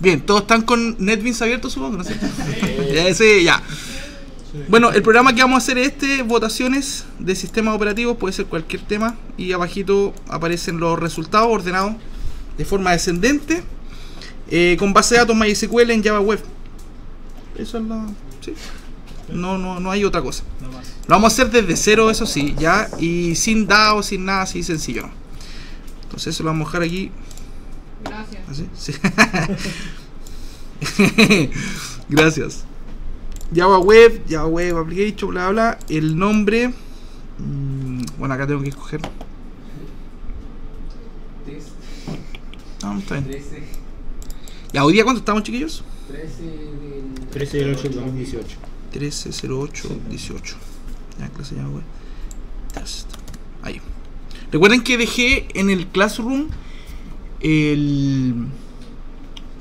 Bien, todos están con NetBeans abierto, supongo, ¿no es cierto? Ya, sí, ya. Bueno, el programa que vamos a hacer es este, votaciones de sistemas operativos, puede ser cualquier tema, y abajito aparecen los resultados ordenados de forma descendente, eh, con base de datos MySQL en Java Web. Eso es la... Sí. No, no, no hay otra cosa. Lo vamos a hacer desde cero, eso sí, ya, y sin DAO, sin nada así sencillo. Entonces eso lo vamos a dejar aquí, Gracias. así. Sí. Gracias. Java Web, Java Web Application, bla, bla. El nombre. mm, Bueno, acá tengo que escoger. Test No, está bien. 13, Ya, hoy día, ¿cuánto estamos, chiquillos? 13 del 13 del 8 del 2018. 130818. Ya, clase Java Web. Test. Ahí. Recuerden que dejé en el Classroom el,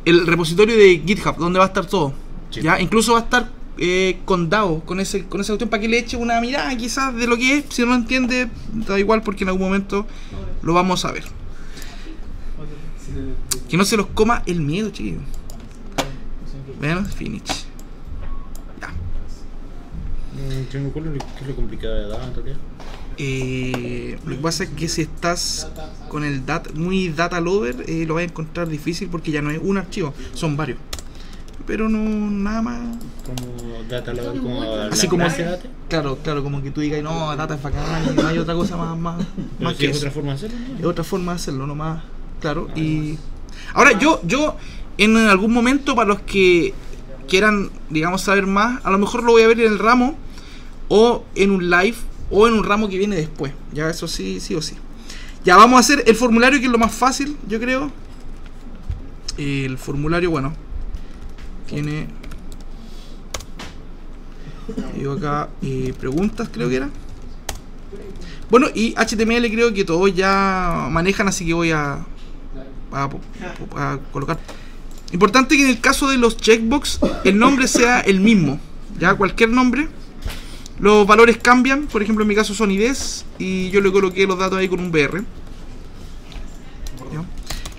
el repositorio de GitHub, donde va a estar todo. Sí. Ya, incluso va a estar eh, con DAO, con ese, con esa cuestión para que le eche una mirada quizás de lo que es. Si no lo entiende, da igual porque en algún momento lo vamos a ver. Que no se los coma el miedo, chiquillos. Vean, finish. Ya. Mm, qué es lo complicado de dar en realidad. Eh, lo que pasa es que si estás con el data, muy data lover, eh, lo vas a encontrar difícil porque ya no es un archivo, son varios. Pero no, nada más. Como data lover, como Así como. Claro, claro, como que tú digas, no, data es bacán y no hay otra cosa más, más, Pero más si que es eso. otra forma de hacerlo. ¿no? Es otra forma de hacerlo, no más. Claro, y. Ahora, yo, yo, en algún momento, para los que quieran, digamos, saber más, a lo mejor lo voy a ver en el ramo, o en un live, o en un ramo que viene después. Ya, eso sí, sí o sí. Ya, vamos a hacer el formulario, que es lo más fácil, yo creo. El formulario, bueno, tiene. Digo acá, eh, preguntas, creo que era. Bueno, y HTML creo que todos ya manejan, así que voy a, a, a colocar. Importante que en el caso de los checkbox el nombre sea el mismo, ya cualquier nombre. Los valores cambian, por ejemplo en mi caso son IDs y yo le coloqué los datos ahí con un BR.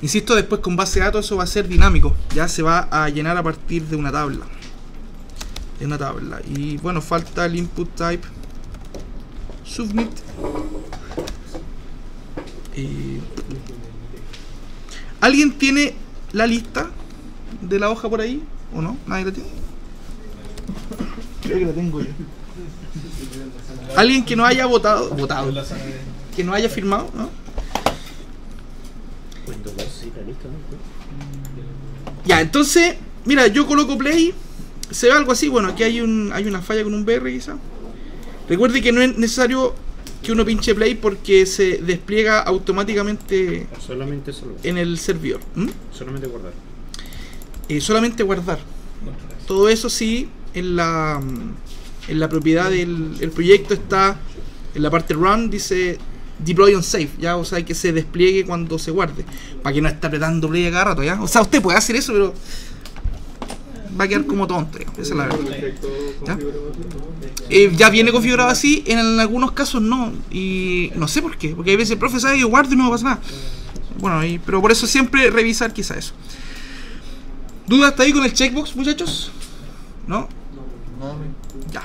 Insisto, después con base de datos eso va a ser dinámico, ya se va a llenar a partir de una tabla. De una tabla. Y bueno, falta el input type submit. Eh, ¿Alguien tiene la lista de la hoja por ahí? ¿O no? ¿Nadie la tiene? Creo que la tengo yo. ¿Alguien que no haya votado? Votado. Que no haya firmado, ¿no? Windows 2, sí, la lista, ¿no? Ya, entonces, mira, yo coloco play. Se ve algo así, bueno, aquí hay un hay una falla con un BR quizá. Recuerde que no es necesario que uno pinche play porque se despliega automáticamente Solamente solo. en el servidor. Solamente guardar. Eh, solamente guardar. Todo eso sí, en la, en la propiedad del el proyecto está, en la parte run dice deploy on safe, ya, o sea, que se despliegue cuando se guarde, para que no esté apretando play a cada rato, ya. O sea, usted puede hacer eso, pero va a quedar como tonto, ya, esa es la verdad. ¿Ya? Eh, ya viene configurado así, en algunos casos no, y no sé por qué, porque hay veces, profe, ¿sabe? Yo guardo y no pasa nada. Bueno, y- pero por eso siempre revisar quizá eso. ¿Duda hasta ahí con el checkbox, muchachos? ¿No? Ya.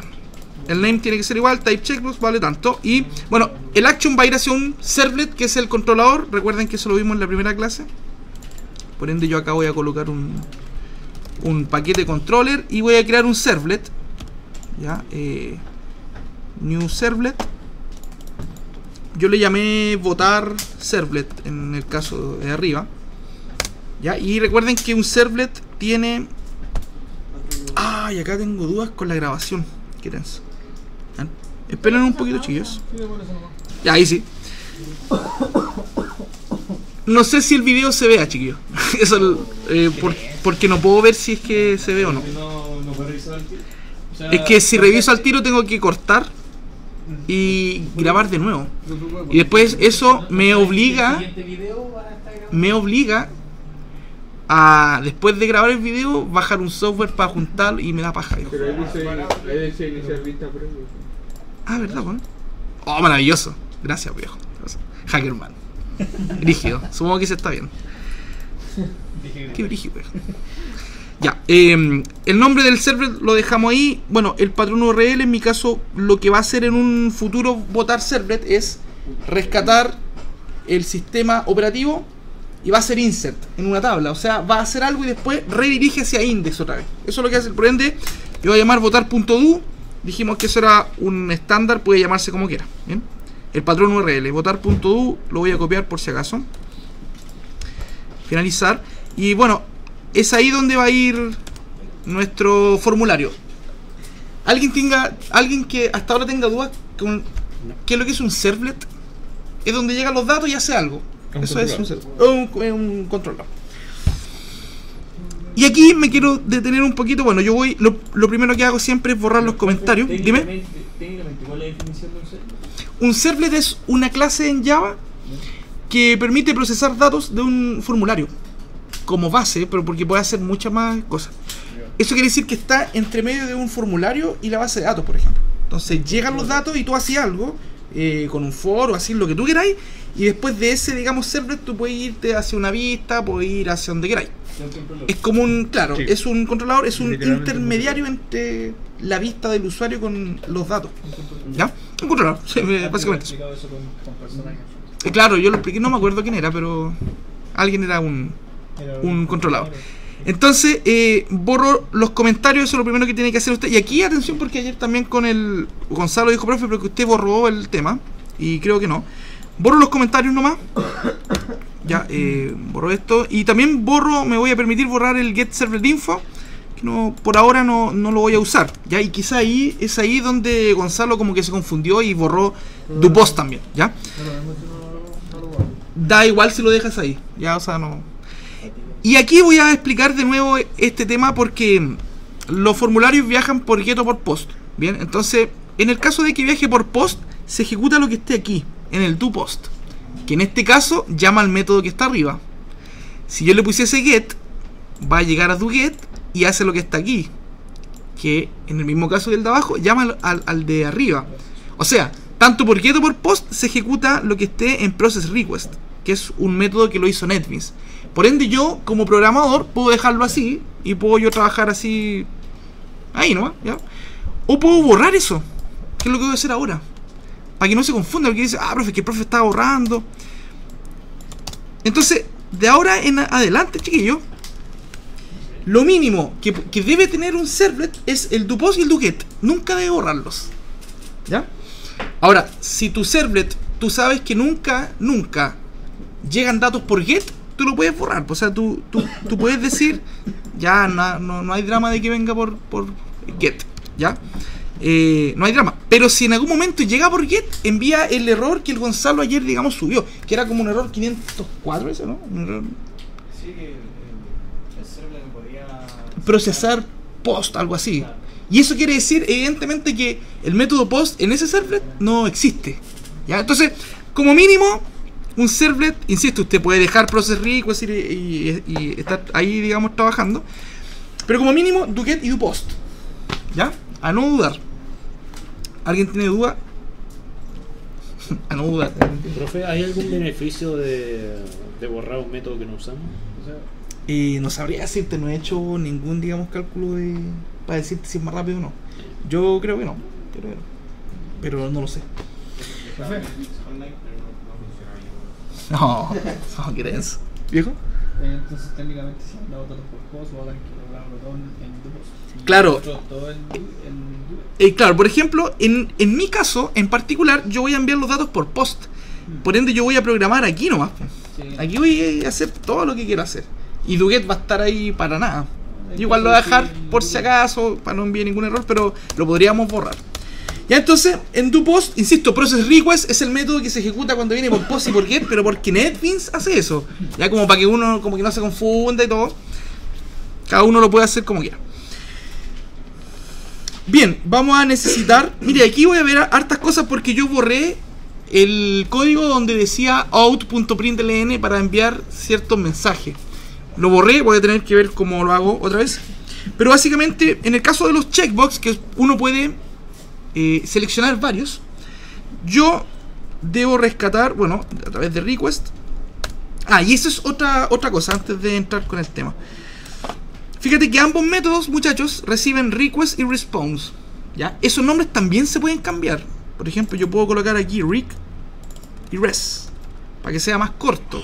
El name tiene que ser igual, type checkbox vale tanto. Y bueno, el action va a ir hacia un servlet, que es el controlador. Recuerden que eso lo vimos en la primera clase. Por ende, yo acá voy a colocar un, un paquete controller y voy a crear un servlet. Ya, eh, new servlet. Yo le llamé votar servlet en el caso de arriba. Ya, y recuerden que un servlet tiene. Ay, acá tengo dudas con la grabación. Qué tenso. Esperen un poquito, chicos. Ya, ahí sí. No sé si el video se vea, chiquillos. Eso, eh, por- porque no puedo ver si es que se ve o no. Es que si reviso al tiro tengo que cortar y grabar de nuevo. Y después eso me obliga, me obliga a después de grabar el video bajar un software para juntarlo y me da paja. Ah, ¿verdad, bueno? Oh, maravilloso. Gracias, viejo. Hackerman. Rígido. Supongo que se está bien. Qué brígido, weón. Ya, eh, el nombre del server lo dejamos ahí. Bueno, el patrón URL, en mi caso, lo que va a hacer en un futuro votar servlet es rescatar el sistema operativo y va a ser insert en una tabla. O sea, va a hacer algo y después redirige hacia index otra vez. Eso es lo que hace. Por ende, yo voy a llamar votar.do. Dijimos que eso era un estándar, puede llamarse como quiera. ¿bien? El patrón URL, votar.do, lo voy a copiar por si acaso. Finalizar. Y bueno, es ahí donde va a ir nuestro formulario. ¿Alguien tenga, alguien que hasta ahora tenga dudas con qué es lo que es un servlet? Es donde llegan los datos y hace algo. Un Eso es un. Un, un controlador. Y aquí me quiero detener un poquito. Bueno, yo voy. Lo, lo primero que hago siempre es borrar los comentarios. Dime. Técnicamente, ¿cuál es la definición de un server? Un servlet es una clase en Java que permite procesar datos de un formulario como base, pero porque puede hacer muchas más cosas. Eso quiere decir que está entre medio de un formulario y la base de datos, por ejemplo. Entonces llegan los datos y tú haces algo eh, con un foro, así lo que tú queráis, y después de ese, digamos, servlet, tú puedes irte hacia una vista, puedes ir hacia donde queráis. Es como un, claro, Sí. es un controlador, es un intermediario entre la vista del usuario con los datos. Un controlador. ¿Ya? Un controlador, sí, básicamente. eso con, con. Eh, Claro, yo lo expliqué, no me acuerdo quién era, pero alguien era un... Era Un controlador. Entonces, eh, borro los comentarios, eso es lo primero que tiene que hacer usted. Y aquí, atención, porque ayer también con el Gonzalo dijo, profe, pero que usted borró el tema, y creo que no. Borro los comentarios nomás. Ya, eh, borro esto. Y también borro, me voy a permitir borrar el get server info, que no, por ahora no, no lo voy a usar. Ya, y quizá ahí es ahí donde Gonzalo como que se confundió y borró du post también, ¿ya? Da igual si lo dejas ahí. Ya, o sea, no. Y aquí voy a explicar de nuevo este tema porque los formularios viajan por get o por post. Bien, entonces, en el caso de que viaje por post, se ejecuta lo que esté aquí, en el do post. Que en este caso llama al método que está arriba. Si yo le pusiese get, va a llegar a do get y hace lo que está aquí. Que en el mismo caso del de abajo, llama al, al- de arriba. O sea, tanto por get o por post se ejecuta lo que esté en process request, que es un método que lo hizo NetBeans. Por ende, yo como programador puedo dejarlo así y puedo yo trabajar así ahí nomás, ¿ya? O puedo borrar eso, que es lo que voy a hacer ahora. Para que no se confunda, porque dice, ah, profe, que el profe está borrando. Entonces, de ahora en adelante, chiquillo, lo mínimo que, debe tener un servlet es el do post y el do get. Nunca debe borrarlos. ¿Ya? Ahora, si tu servlet, tú sabes que nunca, nunca llegan datos por get, tú lo puedes borrar. O sea, tú, tú, tú puedes decir, ya no, no, no hay drama de que venga por, por get. ¿Ya? Eh, no hay drama. Pero si en algún momento llega por get, envía el error que el Gonzalo ayer, digamos, subió. Que era como un error 504 ese, ¿no? Un error Sí, que el, el, server podía procesar post, algo así. Y eso quiere decir, evidentemente, que el método post en ese servlet no existe. ¿Ya? Entonces, como mínimo, un servlet, insisto, usted puede dejar process request y, y- y estar ahí, digamos, trabajando. Pero como mínimo, do get y do post. ¿Ya? A no dudar. ¿Alguien tiene duda? A no dudar. Profe, ¿hay algún beneficio de, de borrar un método que no usamos? O sea, Y no sabría decirte, no he hecho ningún, digamos, cálculo de, para decirte si es más rápido o no. Yo creo que no, creo que no. Pero no lo sé. no, no qué. ¿Viejo? Entonces, técnicamente, si han dado datos por post, a tener que todo en. Claro. Todo en, en. Eh, claro, por ejemplo, en, en mi caso, en particular, yo voy a enviar los datos por post. Por ende, yo voy a programar aquí nomás. Sí. Aquí voy a hacer todo lo que quiero hacer. Y Duget va a estar ahí para nada. Yo igual lo voy a dejar por si acaso, para no enviar ningún error, pero lo podríamos borrar. Ya entonces, en DoPost, insisto, Process Request es el método que se ejecuta cuando viene por post y por get, pero porque NetBeans hace eso. Ya como para que uno como que no se confunda y todo. Cada uno lo puede hacer como quiera. Bien, vamos a necesitar. Mire, aquí voy a ver hartas cosas porque yo borré el código donde decía out.println para enviar ciertos mensajes. Lo borré, voy a tener que ver cómo lo hago otra vez. Pero básicamente, en el caso de los checkbox, que uno puede eh, seleccionar varios, yo debo rescatar, bueno, a través de request, Ah, y eso es otra, otra cosa antes de entrar con el tema. Fíjate que ambos métodos, muchachos, reciben request y response. ¿Ya? Esos nombres también se pueden cambiar. Por ejemplo, yo puedo colocar aquí Rick y res. Para que sea más corto.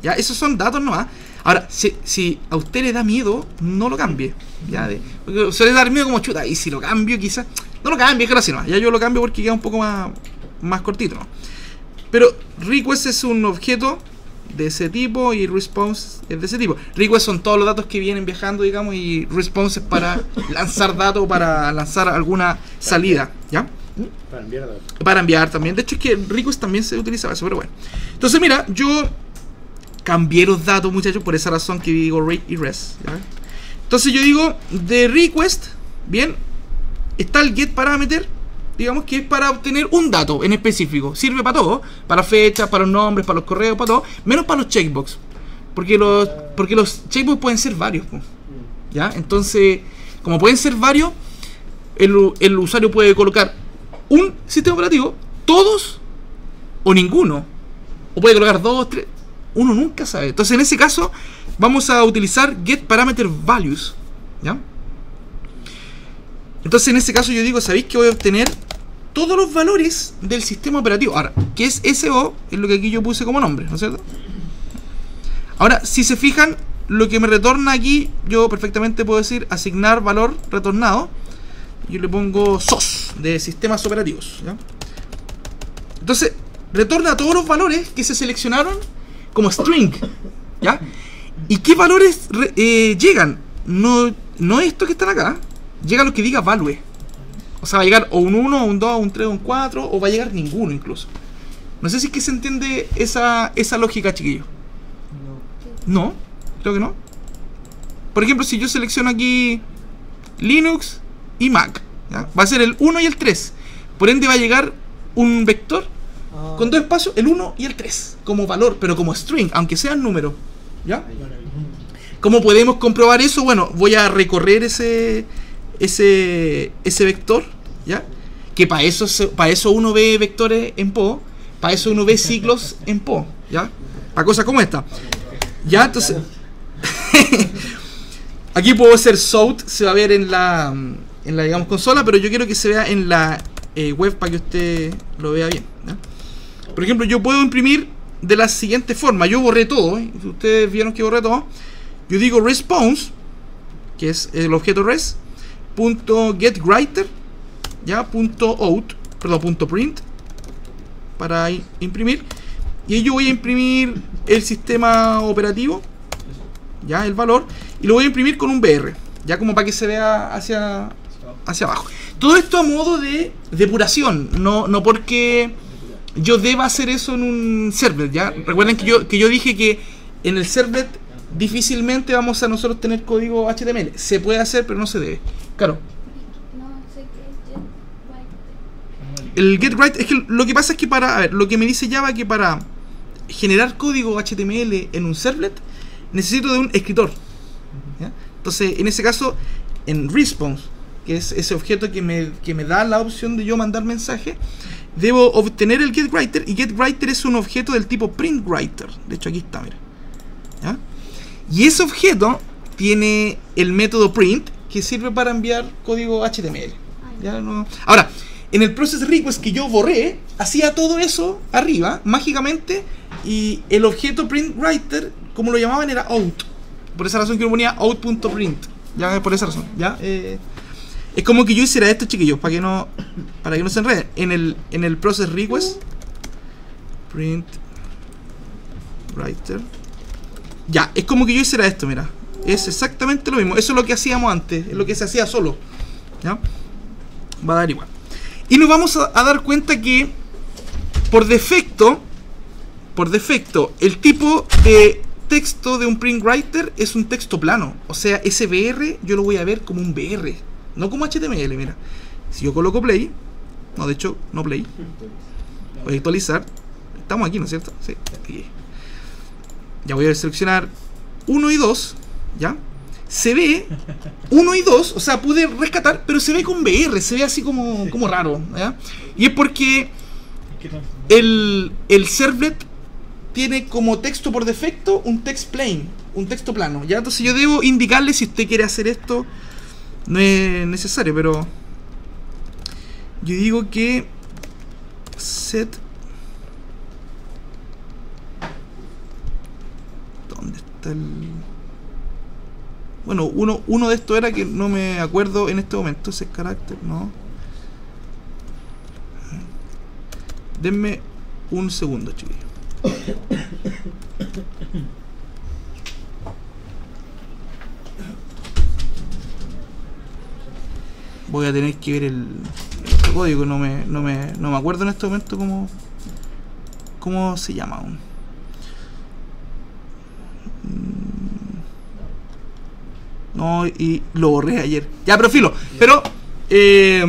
¿Ya? Esos son datos nomás. Ahora, si, si a usted le da miedo, no lo cambie. ¿Ya? De- suele dar miedo como chuta. Y si lo cambio, quizás. No lo cambie, déjalo así nomás. Ya yo lo cambio porque queda un poco más, más cortito. ¿no? Pero request es un objeto de ese tipo y response es de ese tipo. Request son todos los datos que vienen viajando, digamos, y response es para lanzar datos, para lanzar alguna salida, ¿ya? Para enviar datos. Para enviar también. De hecho es que request también se utiliza para eso, pero bueno. Entonces mira, yo cambié los datos, muchachos, por esa razón que digo rate y res, ¿ya? Entonces yo digo, de request, bien, está el get parameter, digamos que es para obtener un dato en específico. Sirve para todo, para fechas, para los nombres, para los correos, para todo, menos para los checkbox. Porque los, porque los checkbox pueden ser varios. ¿Ya? Entonces, como pueden ser varios, el, el usuario puede colocar un sistema operativo, todos o ninguno. O puede colocar dos, tres. Uno nunca sabe. Entonces, en ese caso, vamos a utilizar get parameter values. ¿Ya? Entonces, en este caso, yo digo, ¿sabéis que voy a obtener todos los valores del sistema operativo? Ahora, ¿qué es SO? Es lo que aquí yo puse como nombre, ¿no es cierto? Ahora, si se fijan, lo que me retorna aquí, yo perfectamente puedo decir asignar valor retornado. Yo le pongo SOS de sistemas operativos. ¿ya? Entonces, retorna todos los valores que se seleccionaron como string. ¿Ya? ¿Y qué valores re- eh, llegan? No, no esto que están acá. Llega lo que diga value. O sea, va a llegar o un 1, o un 2, o un 3, o un 4, o va a llegar ninguno incluso. No sé si es que se entiende esa, esa lógica, chiquillos. No, creo que no. Por ejemplo, si yo selecciono aquí Linux y Mac, ¿ya? va a ser el 1 y el 3. Por ende va a llegar un vector con dos espacios, el 1 y el 3, como valor, pero como string, aunque sean números. ¿Ya? ¿Cómo podemos comprobar eso? Bueno, voy a recorrer ese ese ese vector, ¿ya? Que para eso para eso uno ve vectores en Po, para eso uno ve ciclos en Po, ¿ya? Para cosas como esta. Ya, entonces Aquí puedo hacer South, se va a ver en la en la digamos consola, pero yo quiero que se vea en la eh, web para que usted lo vea bien. Por ejemplo, yo puedo imprimir de la siguiente forma. Yo borré todo. ¿eh? Ustedes vieron que borré todo. Yo digo response, que es el objeto res, punto getWriter, ya, punto out, perdón, punto print, para imprimir. Y yo voy a imprimir el sistema operativo, ya, el valor, y lo voy a imprimir con un BR, ya como para que se vea hacia, hacia abajo. Todo esto a modo de depuración, no, no porque yo deba hacer eso en un servlet, ¿ya? Recuerden que yo, que yo dije que en el servlet difícilmente vamos a nosotros tener código HTML. Se puede hacer, pero no se debe. Claro, No sé qué es el que lo que pasa es que para, a ver, lo que me dice Java que para generar código HTML en un servlet necesito de un escritor. Entonces, en ese caso, en response, que es ese objeto que me, que me da la opción de yo mandar mensaje, debo obtener el getWriter y getWriter es un objeto del tipo printWriter. De hecho, aquí está, mira. Y ese objeto tiene el método print que sirve para enviar código HTML. Ya no- Ahora, en el process request que yo borré, hacía todo eso arriba, mágicamente, y el objeto printWriter, como lo llamaban, era out. Por esa razón que yo ponía out.print. Ya, por esa razón. Ya, eh, es como que yo hiciera esto, chiquillos, para que no, para que no se enreden. En el, en el process request, print writer. Ya, es como que yo hiciera esto, mira. Es exactamente lo mismo. Eso es lo que hacíamos antes. Es lo que se hacía solo. ¿Ya? Va a dar igual. Y nos vamos a, dar cuenta que por defecto, por defecto, el tipo de texto de un print writer es un texto plano. O sea, ese BR yo lo voy a ver como un BR, no como HTML, mira. Si yo coloco play, no, de hecho, no play. Voy a actualizar. Estamos aquí, ¿no es cierto? Sí, aquí. Ya voy a seleccionar 1 y 2, ¿ya? Se ve 1 y 2, o sea, pude rescatar, pero se ve con BR, se ve así como, como raro, ¿ya? Y es porque el, el servlet tiene como texto por defecto un text plain, un texto plano. Ya, entonces yo debo indicarle si usted quiere hacer esto. No es necesario, pero yo digo que set ¿Dónde está el Bueno, uno, uno de estos era que no me acuerdo en este momento, ese carácter, ¿no? Denme un segundo, chiquillos. Voy a tener que ver el, el código, no me, no, me, no me acuerdo en este momento cómo, cómo se llama aún. No, y lo borré ayer. Ya, pero filo. Pero, eh,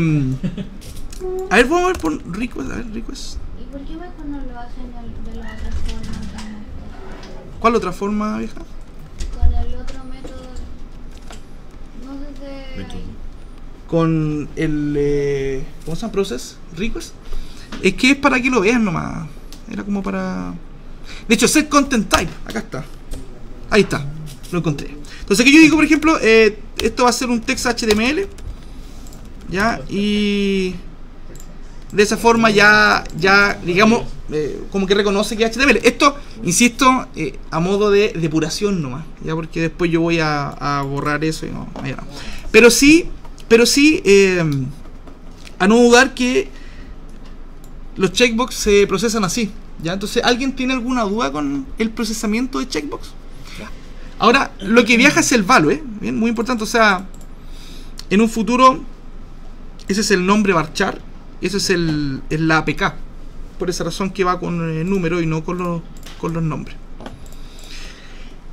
a ver, vamos a ver por request. A ver, request. ¿Y por qué mejor no lo hacen de, de la otra forma? ¿Cuál otra forma, vieja? Con el otro método. No sé si. Con el. Eh, ¿Cómo se llama? Process request. Es que es para que lo vean nomás. Era como para. De hecho, set content type. Acá está. Ahí está. Lo encontré. Entonces, aquí yo digo, por ejemplo, eh, esto va a ser un text HTML. ¿Ya? Y. De esa forma ya, ya digamos, eh, como que reconoce que es HTML. Esto, insisto, eh, a modo de depuración nomás, ya porque después yo voy a, borrar eso y no, no. Pero sí, pero sí, a no dudar que los checkbox se procesan así, ya. Entonces, ¿alguien tiene alguna duda con el procesamiento de checkbox? Ahora, lo que viaja es el value, ¿eh? Bien, muy importante, o sea, en un futuro, ese es el nombre varchar, ese es el, es la APK. Por esa razón que va con el número y no con los, con los nombres.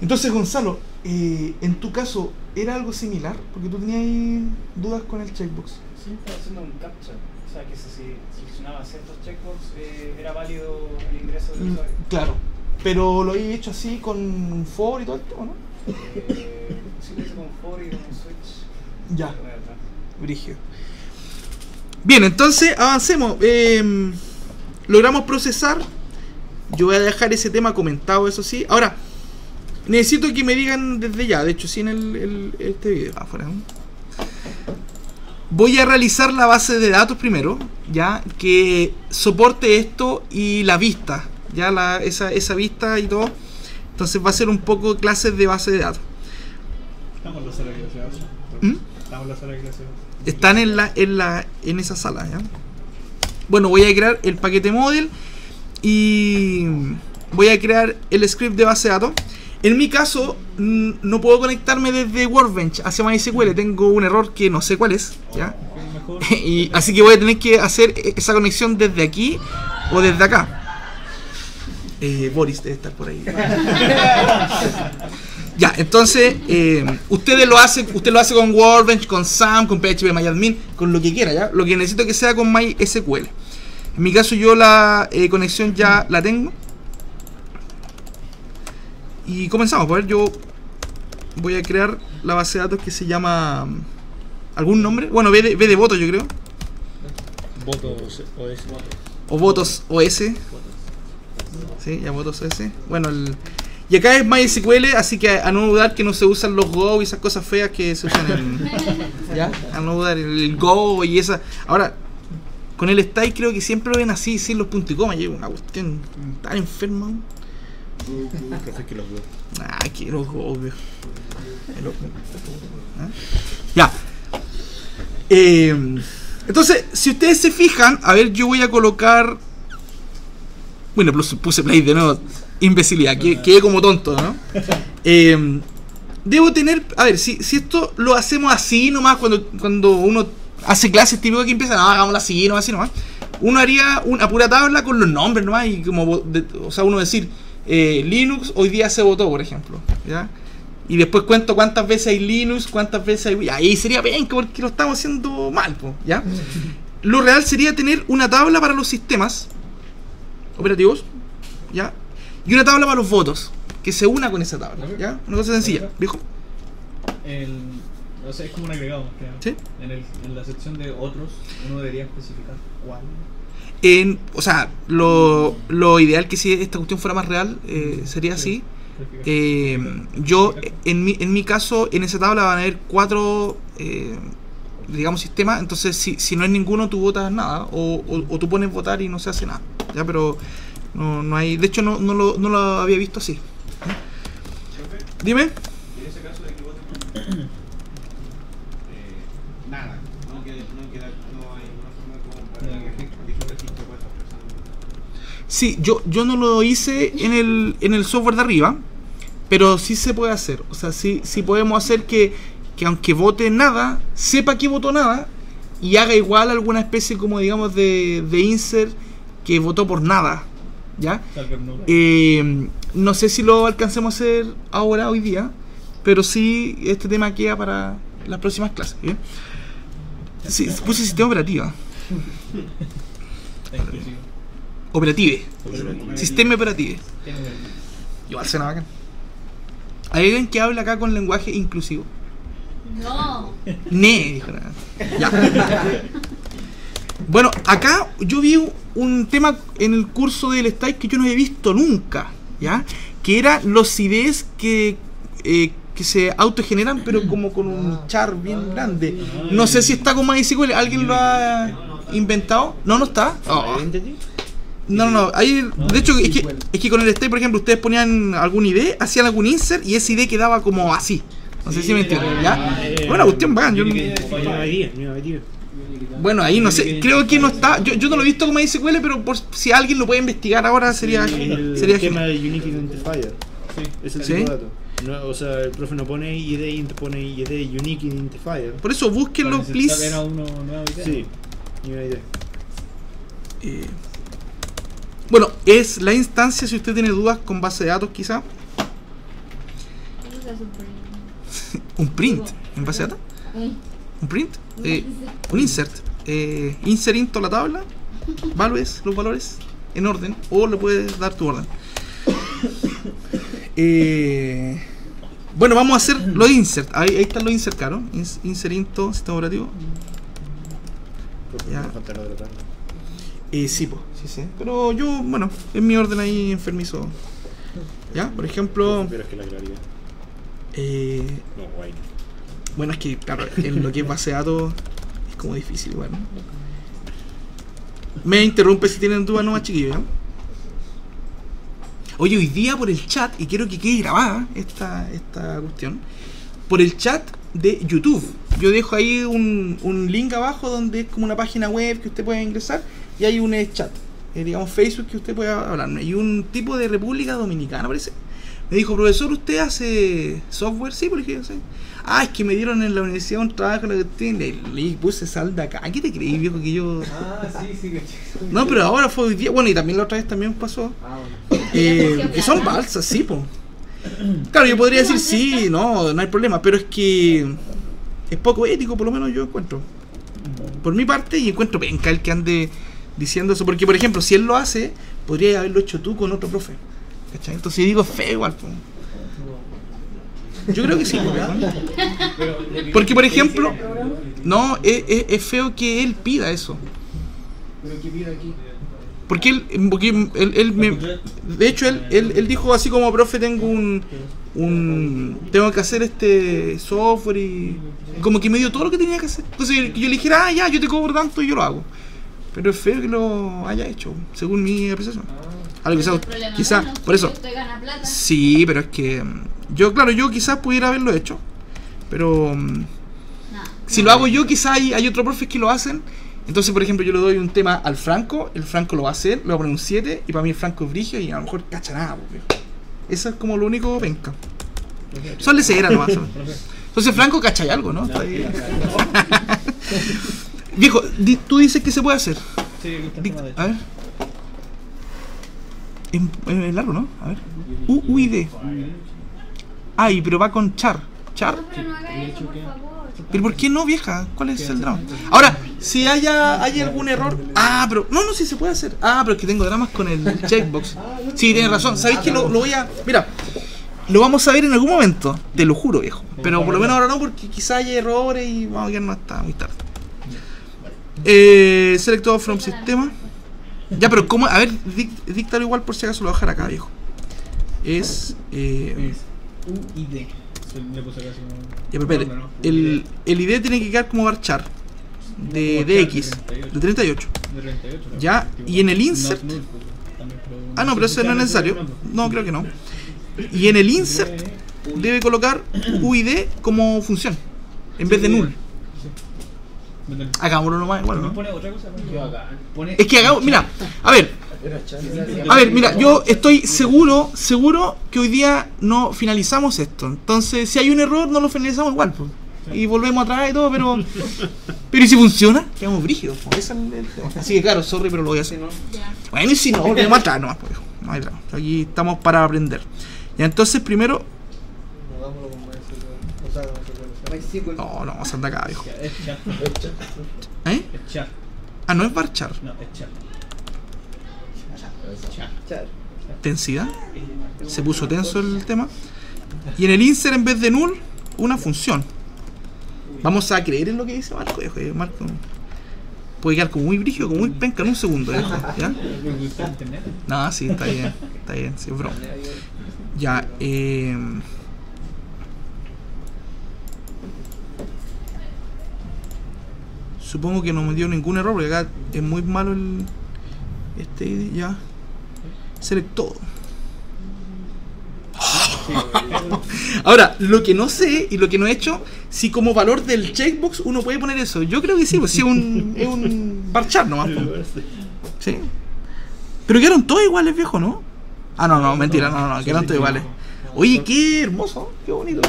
Entonces, Gonzalo, eh, en tu caso, ¿era algo similar? Porque tú tenías ahí dudas con el checkbox. Sí, estaba haciendo un captcha. O sea, que si se seleccionaba ciertos checkbox, eh, era válido el ingreso del Mm, usuario. claro. Pero lo he hecho así con for y todo esto, ¿no? Eh, sí, lo hice con for y con switch. Ya. Brigio. Bien, entonces avancemos. Eh, logramos procesar. Yo voy a dejar ese tema comentado, eso sí. Ahora, necesito que me digan desde ya. De hecho, sí en el, el- este video. Voy a realizar la base de datos primero, ya que soporte esto y la vista, ya la, esa, esa vista y todo. Entonces va a ser un poco clases de base de datos. Estamos en la sala de clase. ¿Mm? Estamos en la sala de clase. Están en la, en la, en esa sala, ¿ya? Bueno, voy a crear el paquete model y voy a crear el script de base de datos. En mi caso, mm, no puedo conectarme desde Workbench hacia MySQL. Tengo un error que no sé cuál es, ¿ya? Y, así que voy a tener que hacer esa conexión desde aquí o desde acá. Eh, Boris debe estar por ahí. Ya, entonces, eh, ustedes lo hacen, usted lo hace con Workbench, con SAM, con PHP MyAdmin, con lo que quiera, ¿ya? Lo que necesito que sea con MySQL. En mi caso yo la eh, conexión ya la tengo. Y comenzamos, a ver, yo voy a crear la base de datos que se llama... mm, ¿Algún nombre? Bueno, B de, B de voto yo creo. Votos OS. O votos OS. Sí, ya votos OS. Bueno, el... y acá es MySQL, así que a no dudar que no se usan los Go y esas cosas feas que se usan en. ¿Ya? A no dudar, el Go y esa. Ahora, con el style creo que siempre lo ven así, sin los puntos y coma. Lleva una cuestión tan enferma. Profe que los veo. Ah, que los Go, ojo. ¿Ah? Ya. Eh, entonces, si ustedes se fijan, a ver, yo voy a colocar. Bueno, puse- puse play de nuevo. Imbecilidad, que- quedé como tonto, ¿no? Eh, debo tener. A ver, si, si esto lo hacemos así nomás, cuando, cuando uno hace clases típico que empiezan, no, hagámoslo así, nomás, así nomás. Uno haría una pura tabla con los nombres nomás, y como. de- o sea, uno decir, eh, Linux hoy día se votó, por ejemplo, ¿ya? Y después cuento cuántas veces hay Linux, cuántas veces hay. Ahí sería penca porque lo estamos haciendo mal, po, ¿ya? Lo real sería tener una tabla para los sistemas operativos, ¿ya? Y una tabla para los votos, que se una con esa tabla, ¿ya? Una cosa sencilla, viejo. El, o sea, es como un agregado, creo. ¿Sí? En, el, en la sección de otros, uno debería especificar cuál. En, o sea, lo, lo ideal que si esta cuestión fuera más real eh, sería así. Eh, yo, en mi, en mi caso, en esa tabla van a haber cuatro, eh, digamos, sistemas. Entonces, si, si no es ninguno, tú votas nada. O, o, o tú pones votar y no se hace nada. ¿ya? Pero no, no hay. De hecho, no, no, lo, no lo había visto así. Dime. Y en ese caso de que voten eh, nada, no, queda, no, queda, no hay una forma como para que registro personas. Sí, yo, yo no lo hice en el, en el software de arriba, pero sí se puede hacer. O sea, sí, sí podemos hacer que, que aunque vote nada, sepa que votó nada y haga igual alguna especie como digamos de, de insert que votó por nada. ¿Ya? Eh, no sé si lo alcancemos a hacer ahora, hoy día, pero sí este tema queda para las próximas clases. ¿bien? Sí, puse sistema operativa. Operative. Sistema operativo. Igual suena bacán. ¿Hay alguien que habla acá con lenguaje inclusivo? No. Ne, dijo nada. Ya. Bueno, acá yo vi un tema en el curso del Style que yo no había visto nunca, ¿ya? Que era los IDs que, eh, que se autogeneran, pero como con un char bien grande. No sé si está con MySQL, ¿alguien lo ha inventado? No, no está. Oh. No, no, no. Ahí, de hecho, es que, es que con el Style, por ejemplo, ustedes ponían algún ID, hacían algún insert y ese ID quedaba como así. No sé si me entienden, ¿ya? Bueno, cuestión bacán. Yo, bueno, ahí no sé, creo que no está. Yo, yo no lo he visto como MySQL, pero por si alguien lo puede investigar ahora sería, el sería tema genial. del Unique Identifier. Es el ¿Sí? tipo de dato. No, o sea, el profe no pone ID, int, pone ID Unique Identifier. Por eso búsquenlo, please. Era uno nuevo y Sí, ni una idea. Eh, bueno, es la instancia, si usted tiene dudas con base de datos, quizá. Eso se hace por- Un print en base de datos. Un- Un print. eh, un insert. Eh, insert into la tabla. Values, los valores en orden. O le puedes dar tu orden. Eh, bueno, vamos a hacer lo de insert. Ahí, ahí están los insert, claro. Ins- Insert into sistema operativo. Ya. la. Eh, sí, pues, sí, sí. Pero yo, bueno, en mi orden ahí enfermizo. ¿Ya? Por ejemplo, Pero es que la claridad. Eh, No, bueno, es que, claro, en lo que es base de datos es como difícil, igual. ¿no? Me interrumpe si tienen dudas nomás, chiquillos. Oye, hoy día por el chat, y quiero que quede grabada esta, esta cuestión, por el chat de YouTube. Yo dejo ahí un, un link abajo donde es como una página web que usted puede ingresar y hay un chat, eh, digamos Facebook que usted puede hablarme. Y un tipo de República Dominicana, parece. Me dijo, profesor, ¿usted hace software? Sí, porque sí. Ah, es que me dieron en la universidad un trabajo, que tiene. Le puse sal de acá. ¿Qué te creí, viejo? Que yo. Ah, sí, sí. No, pero ahora fue hoy día. Bueno, y también la otra vez también pasó. Ah, bueno. Eh, que son balsas, sí, po. Claro, yo podría decir sí, no, no hay problema, pero es que es poco ético, por lo menos yo encuentro. Por mi parte, y encuentro penca el que ande diciendo eso, porque por ejemplo, si él lo hace, podría haberlo hecho tú con otro profe. ¿Cachai? Entonces digo feo igual. Yo creo que sí. Porque, por ejemplo, no, es, es- es feo que él pida eso. Porque él, porque él, él me- de hecho él, él, él dijo así como profe tengo un, un tengo que hacer este software y como que me dio todo lo que tenía que hacer. Entonces yo le dijera, ah ya, yo te cobro tanto y yo lo hago. Pero es feo que lo haya hecho, según mi apreciación. Algo Ese es quizá, el problema quizá, menos, por eso. plata. Sí, pero es que mm, yo, claro, yo quizás pudiera haberlo hecho, pero mm, Nah, si no. lo hago yo, quizás hay, hay otros profes que lo hacen. Entonces, por ejemplo, yo le doy un tema al Franco, el Franco lo va a hacer, le va a poner un 7, y para mí el Franco es brigio y a lo mejor cacha nada, pues. Eso es como lo único penca. Son lecera nomás. Entonces, Franco, cachai algo, ¿no? Viejo, di- tú dices que se puede hacer. Sí, a ver. Es, es largo, ¿no? A ver. U UID. Ay, pero va con char. Char. Pero por favor. ¿Pero por qué no, vieja? ¿Cuál es el drama? Ahora, si haya, hay algún error. Ah, pero. No, no, sí se puede hacer. Ah, pero es que tengo dramas con el checkbox. Sí, tienes razón. ¿Sabéis que lo, lo voy a. Mira, lo vamos a ver en algún momento. Te lo juro, viejo. Pero por lo menos ahora no, porque quizá haya errores y vamos a quedarnos hasta muy tarde. Eh, select all from sistema. Ya, pero ¿cómo? A ver, díctalo igual por si acaso lo voy a dejar acá, viejo. Es. Eh, Es U y D. Se le puse acá así como- ya, pero. No, no, El, el ID tiene que quedar como varchar. De, de X. De 38. De 38. ¿no? Ya, y en el insert- null, pues, también, pero Ah, no, pero eso no es necesario. No, creo que no. Y en el insert debe colocar UID como función. En vez de null. Hagámoslo nomás igual, ¿No Es que hagamos, mira, a ver, a ver, mira, yo estoy seguro, seguro que hoy día no finalizamos esto. Entonces, si hay un error, no lo finalizamos igual, pues. Y volvemos atrás y todo, pero. Pero ¿y si funciona? Quedamos brígidos, pues. Así que claro, sorry, pero lo voy a hacer. Bueno, y si no, volvemos atrás nomás, pues. No hay drama. Aquí estamos para aprender. Ya, entonces, primero. Hagámoslo con MySQL. O sea, con MySQL. No, no, vamos a andar acá, viejo. ¿Eh? Ah, no es varchar. No, es. Tensidad. Se puso tenso el tema. Y en el insert, en vez de null, una función. Vamos a creer en lo que dice Marco. viejo, eh, Marco puede quedar como muy brígido, como muy penca en un segundo. viejo. No, sí, está bien. Está bien, sí, es broma. Ya, eh. Supongo que no me dio ningún error porque acá es muy malo el. Este ya. Select todo. Ahora, lo que no sé y lo que no he hecho, si como valor del checkbox uno puede poner eso. Yo creo que sí, pues sí, es un, es un barchar nomás. Sí. Pero quedaron todos iguales, viejo, ¿no? Ah, no, no, mentira, no, no, quedaron todos iguales. Oye, qué hermoso, qué bonito.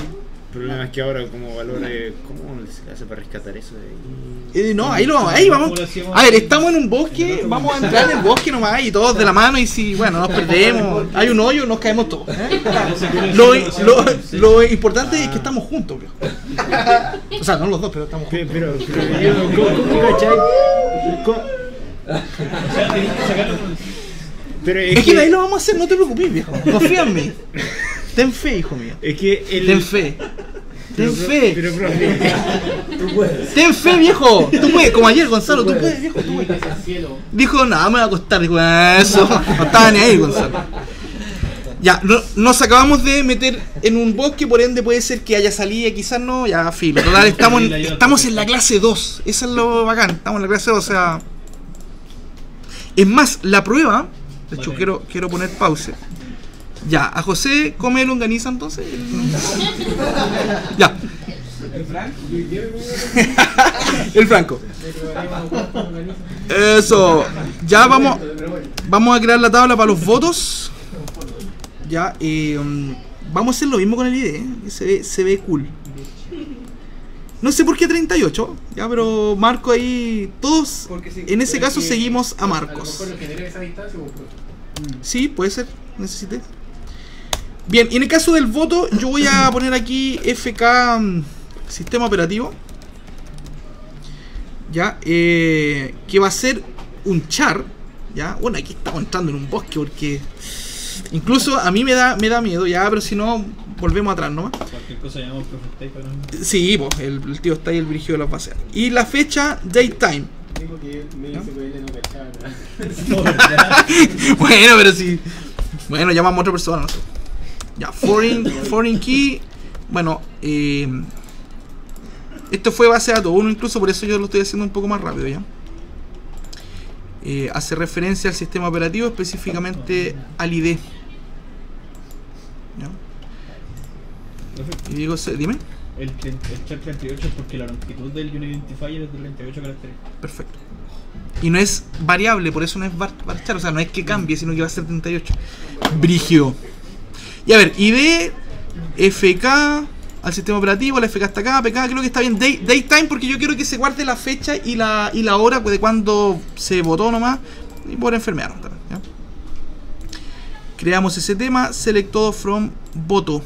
El problema es que ahora como valores, ¿cómo se hace para rescatar eso de ahí? Eh, no, ahí lo ahí vamos. A ver, estamos en un bosque, vamos a entrar en el bosque nomás y todos de la mano y si, bueno, nos perdemos, hay un hoyo, nos caemos todos. ¿eh? Lo, lo, lo importante es que estamos juntos, viejo. O sea, no los dos, pero estamos juntos. Pero, es, Es que ahí lo vamos a hacer, no te preocupes, viejo. Confía en mí. Ten fe, hijo mío. es que el... Ten fe. Ten fe. Pero, profe, Ten fe, viejo. Tú puedes, como ayer, Gonzalo, tú puedes, viejo. Tú puedes. Dijo, nada, me voy a acostar. Dijo, eso. No estaba ni ahí, Gonzalo. Ya, no- nos acabamos de meter en un bosque, por ende puede ser que haya salida, quizás no, ya filo. Total, estamos en, estamos en la clase 2. Eso es lo bacán. Estamos en la clase 2, o sea. Es más, la prueba. De hecho, Vale. quiero, quiero poner pause. Ya, a José come longaniza entonces. Ya. El Franco. Eso. Ya vamos. Vamos a crear la tabla para los votos. Ya, eh, vamos a hacer lo mismo con el ID, ¿eh? se ve, se ve cool. No sé por qué 38, ya, pero Marco ahí. Todos, sí, en ese caso, seguimos a A lo Marcos. mejor lo genera esa distancia, pues, Sí, puede ser, necesité. Bien, y en el caso del voto, yo voy a poner aquí FK mm, Sistema Operativo. Ya, eh, que va a ser un char. Ya, bueno, aquí estamos entrando en un bosque porque incluso a mí me da, me da miedo, ya, pero si no, volvemos atrás nomás. Cualquier cosa llamamos Tape para Sí, pues, el, el tío está ahí, el brígido de las bases. Y la fecha, daytime. Dijo que me dice que no bueno, pero si. Bueno, llamamos a otra persona. No sé. Ya, foreign, foreign key. Bueno, eh, esto fue base de datos 1, incluso por eso yo lo estoy haciendo un poco más rápido ya. Eh, hace referencia al sistema operativo, específicamente al ID. ¿Ya? Y digo, dime. El, el chat 38 es porque la longitud del Unidentifier es de 38 caracteres. Perfecto. Y no es variable, por eso no es var- varchar, o sea, no es que cambie, sino que va a ser 38. Brigio. Y a ver, ID, FK, al sistema operativo, la FK está acá, PK, creo que está bien. Day, daytime, porque yo quiero que se guarde la fecha y la, y la hora pues, de cuando se votó nomás. Y por enfermedad también. Creamos ese tema, select todo from voto.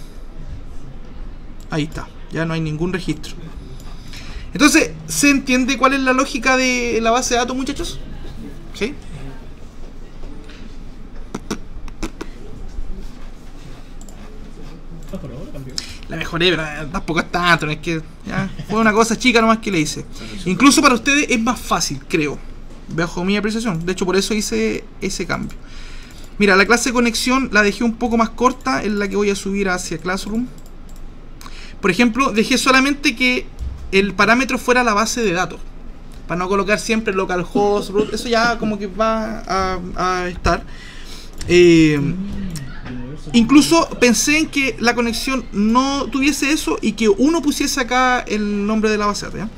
Ahí está, ya no hay ningún registro. Entonces, ¿se entiende cuál es la lógica de la base de datos, muchachos? ¿Sí? Ah, por ahora cambió. La mejoré, pero eh, tampoco es tanto, no es que fue una cosa chica nomás que le hice. Incluso para ustedes es más fácil, creo. bajo mi apreciación. De hecho, por eso hice ese cambio. Mira, la clase de conexión la dejé un poco más corta, en la que voy a subir hacia Classroom. Por ejemplo, dejé solamente que el parámetro fuera la base de datos. Para no colocar siempre localhost, root, eso ya como que va a, a estar. Eh, incluso pensé en que la conexión no tuviese eso y que uno pusiese acá el nombre de la base. ¿ya?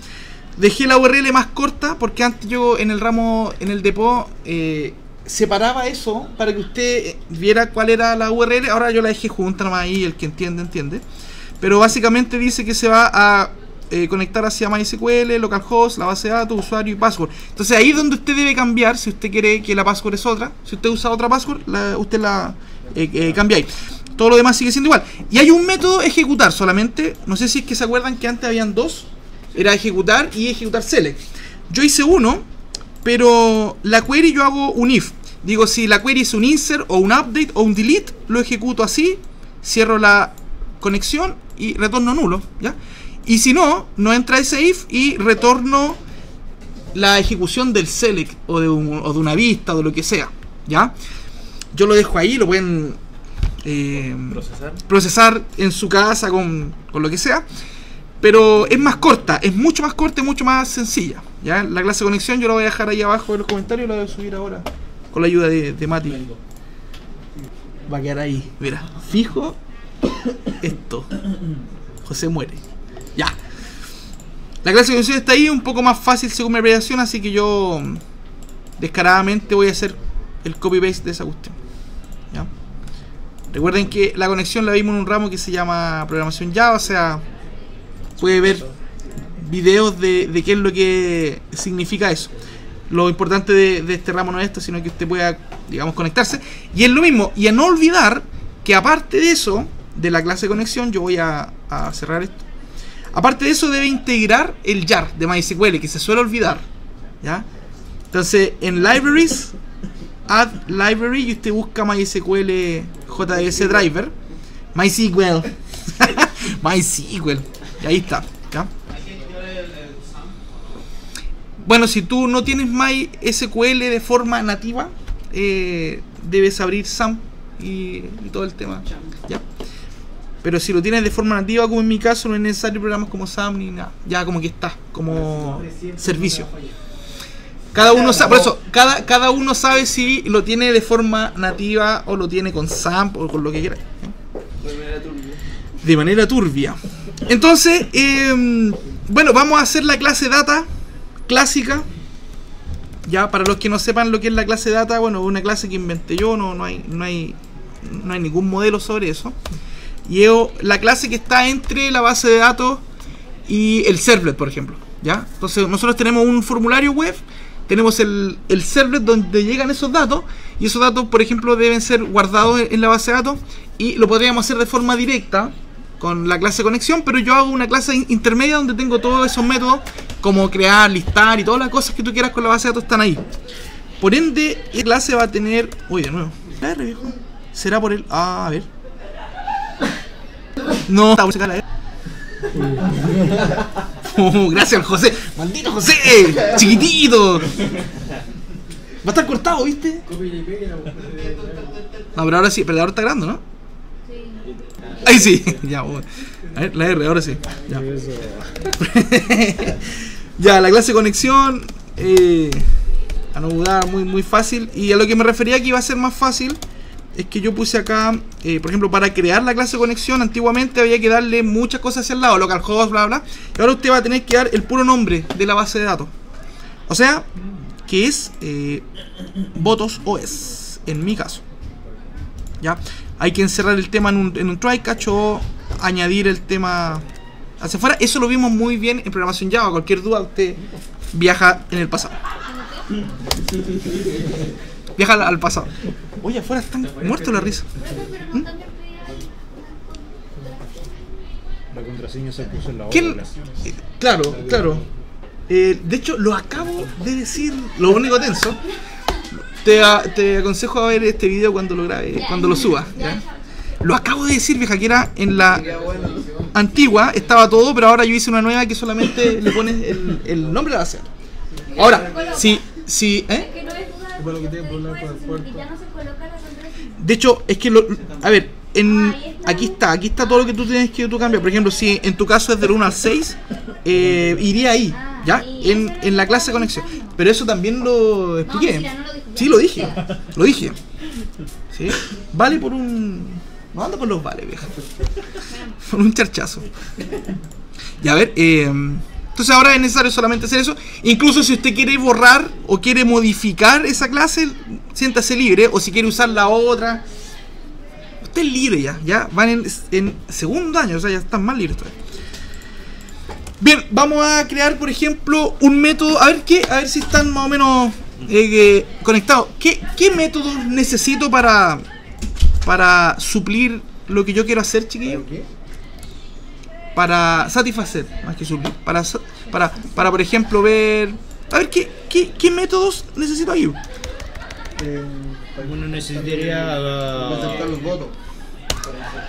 Dejé la URL más corta porque antes yo en el ramo, en el depot, eh, separaba eso para que usted viera cuál era la URL. Ahora yo la dejé junta nomás ahí, el que entiende, entiende. Pero básicamente dice que se va a eh, conectar hacia MySQL, localhost, la base de datos, usuario y password. Entonces ahí es donde usted debe cambiar si usted quiere que la password es otra. Si usted usa otra password, usted la eh, eh, cambia ahí. Todo lo demás sigue siendo igual. Y hay un método ejecutar solamente. No sé si es que se acuerdan que antes habían dos. Era ejecutar y ejecutar select. Yo hice uno, pero la query yo hago un if. Digo, si la query es un insert o un update o un delete, lo ejecuto así, cierro la conexión y retorno nulo, ¿ya? Y si no, no entra ese if y retorno la ejecución del select o de, un- o de una vista o de lo que sea, ¿ya? Yo lo dejo ahí, lo pueden eh, Procesar. procesar en su casa con, con lo que sea. Pero es más corta, es mucho más corta y mucho más sencilla. ¿ya? La clase de conexión yo la voy a dejar ahí abajo en los comentarios y la voy a subir ahora con la ayuda de, de Mati. Va a quedar ahí. Mira, fijo esto. José muere. Ya. La clase de conexión está ahí, un poco más fácil según mi apreciación, así que yo mm, descaradamente voy a hacer el copy-paste de esa cuestión. Recuerden que la conexión la vimos en un ramo que se llama programación Java, o sea, puede ver videos de, qué es lo que significa eso. Lo importante de, de este ramo no es esto, sino que usted pueda, digamos, conectarse. Y es lo mismo, y a no olvidar que aparte de eso, de la clase de conexión, yo voy a, a cerrar esto. Aparte de eso, debe integrar el jar de MySQL, que se suele olvidar. ¿Ya? Entonces, en libraries, add library y usted busca MySQL JS driver. MySQL. MySQL. Y ahí está. ¿ya? Bueno, si tú no tienes MySQL de forma nativa, eh, debes abrir SAM y, y todo el tema. ¿ya? Pero si lo tienes de forma nativa, como en mi caso, no es necesario programas como SAM ni nada. Ya como que está, como servicio. Cada uno sabe, por eso, cada, cada uno sabe si lo tiene de forma nativa o lo tiene con SAMP o con lo que quiera. De manera turbia. Entonces, eh, bueno, vamos a hacer la clase data clásica. Ya, para los que no sepan lo que es la clase data, bueno, es una clase que inventé yo, no, no, hay, no, hay, no hay ningún modelo sobre eso. Y es la clase que está entre la base de datos y el servlet, por ejemplo. ¿ya? Entonces nosotros tenemos un formulario web, tenemos el, el servlet donde llegan esos datos y esos datos, por ejemplo, deben ser guardados en, la base de datos y lo podríamos hacer de forma directa con la clase conexión, pero yo hago una clase in- intermedia donde tengo todos esos métodos como crear, listar y todas las cosas que tú quieras con la base de datos están ahí. Por ende, la clase va a tener... Uy, de nuevo. Viejo. ¿Será por el...? Ah, a ver. No, está por sacar la Oh, gracias al José. Maldito José. Chiquitito. Va a estar cortado, ¿viste? No, pero ahora sí. Pero ahora está grande, ¿no? Sí. Ahí sí. Ya, bueno. A ver, la R, ahora sí. Ya. ya, la clase de conexión. Eh, a no dudar, muy, muy fácil. Y a lo que me refería que iba a ser más fácil. Es que yo puse acá, eh, por ejemplo, para crear la clase de conexión, antiguamente había que darle muchas cosas hacia el lado, localhost, bla, bla. Ahora usted va a tener que dar el puro nombre de la base de datos. O sea, que es eh, votos OS, en mi caso. ¿Ya? Hay que encerrar el tema en un, en un try catch o añadir el tema hacia afuera. Eso lo vimos muy bien en programación Java. Cualquier duda, usted viaja en el pasado. Viaja al, al pasado. Oye, afuera están muertos la risa. La contraseña se puso en la ¿Quién? otra. eh, claro, claro. Eh, de hecho, lo acabo de decir. Lo único tenso. Te, a- te aconsejo a ver este video cuando lo grabe, cuando lo suba. ¿ya? Lo acabo de decir, vieja, que era en la antigua, estaba todo, pero ahora yo hice una nueva que solamente le pones el, el nombre de la base. Ahora, si, si, ¿eh? Es que no es una Bueno, que yo tiene te digo problemas con eso, el sino que puerto. ya no se coloca la contraseña. De hecho, es que lo. A ver, en, aquí está, aquí está todo lo que tú tienes que tú cambiar. Por ejemplo, si en tu caso es del 1 al 6, eh, iría ahí, Ah, ¿ya? En, en la clase de conexión. Pero eso también lo expliqué. Sí, lo dije, lo dije. ¿Sí? Vale por un. No anda por los vale, vieja. Por un charchazo. Y a ver, eh, entonces ahora es necesario solamente hacer eso. Incluso si usted quiere borrar o quiere modificar esa clase, siéntase libre. O si quiere usar la otra, usted es libre ya. Ya van en, segundo año, o sea, ya están más libres todavía. Bien, vamos a crear, por ejemplo, un método. A ver qué, a ver si están más o menos eh, conectados. ¿Qué, ¿Qué métodos necesito para, para suplir lo que yo quiero hacer, chiquillos? ¿Qué? Para satisfacer, más que suplir, para, para, para por ejemplo, ver, a ver, ¿qué, qué, qué métodos necesito ahí? Eh, Uno necesitaría. los votos.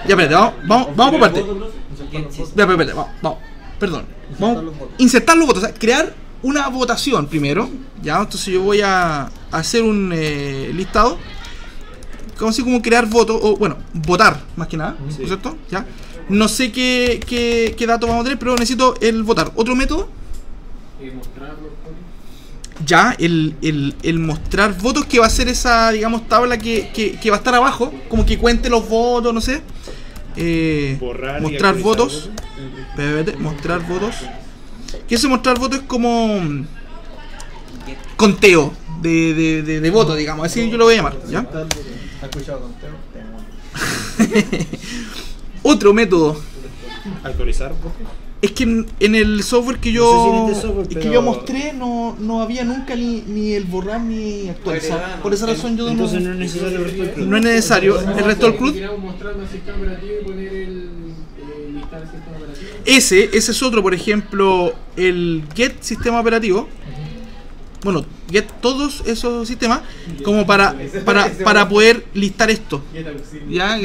Ya, espérate, vamos, vamos, vamos por parte. Insertar los votos. Ya, espérate, vamos, vamos, perdón. Insertar Vamos, los votos. insertar los votos, o sea, crear una votación primero, ya, entonces yo voy a hacer un eh, listado, como así como crear votos, o bueno, votar, más que nada, ¿no es Sí. cierto? Ya. No sé qué, qué, qué datos vamos a tener, pero necesito el votar. ¿Otro método? ya el, el, el mostrar votos que va a ser esa, digamos, tabla que, que, que va a estar abajo, como que cuente los votos, no sé. Eh, mostrar votos. Espérate, mostrar votos. Que ese mostrar votos es como conteo de, de, de, de votos, digamos, así yo lo voy a llamar, ¿ya? ¿Has escuchado conteo? Otro método Actualizar votos. es que en, en el software que No yo sé si en este software, que yo mostré no, no había nunca ni, ni el borrar ni actualizar. Por esa razón yo no, Entonces no es necesario el resto del club. no es necesario. El resto del eh. Ese, ese es otro, por ejemplo, el get sistema operativo. Bueno, get todos esos sistemas como para para, para poder listar esto. Ya.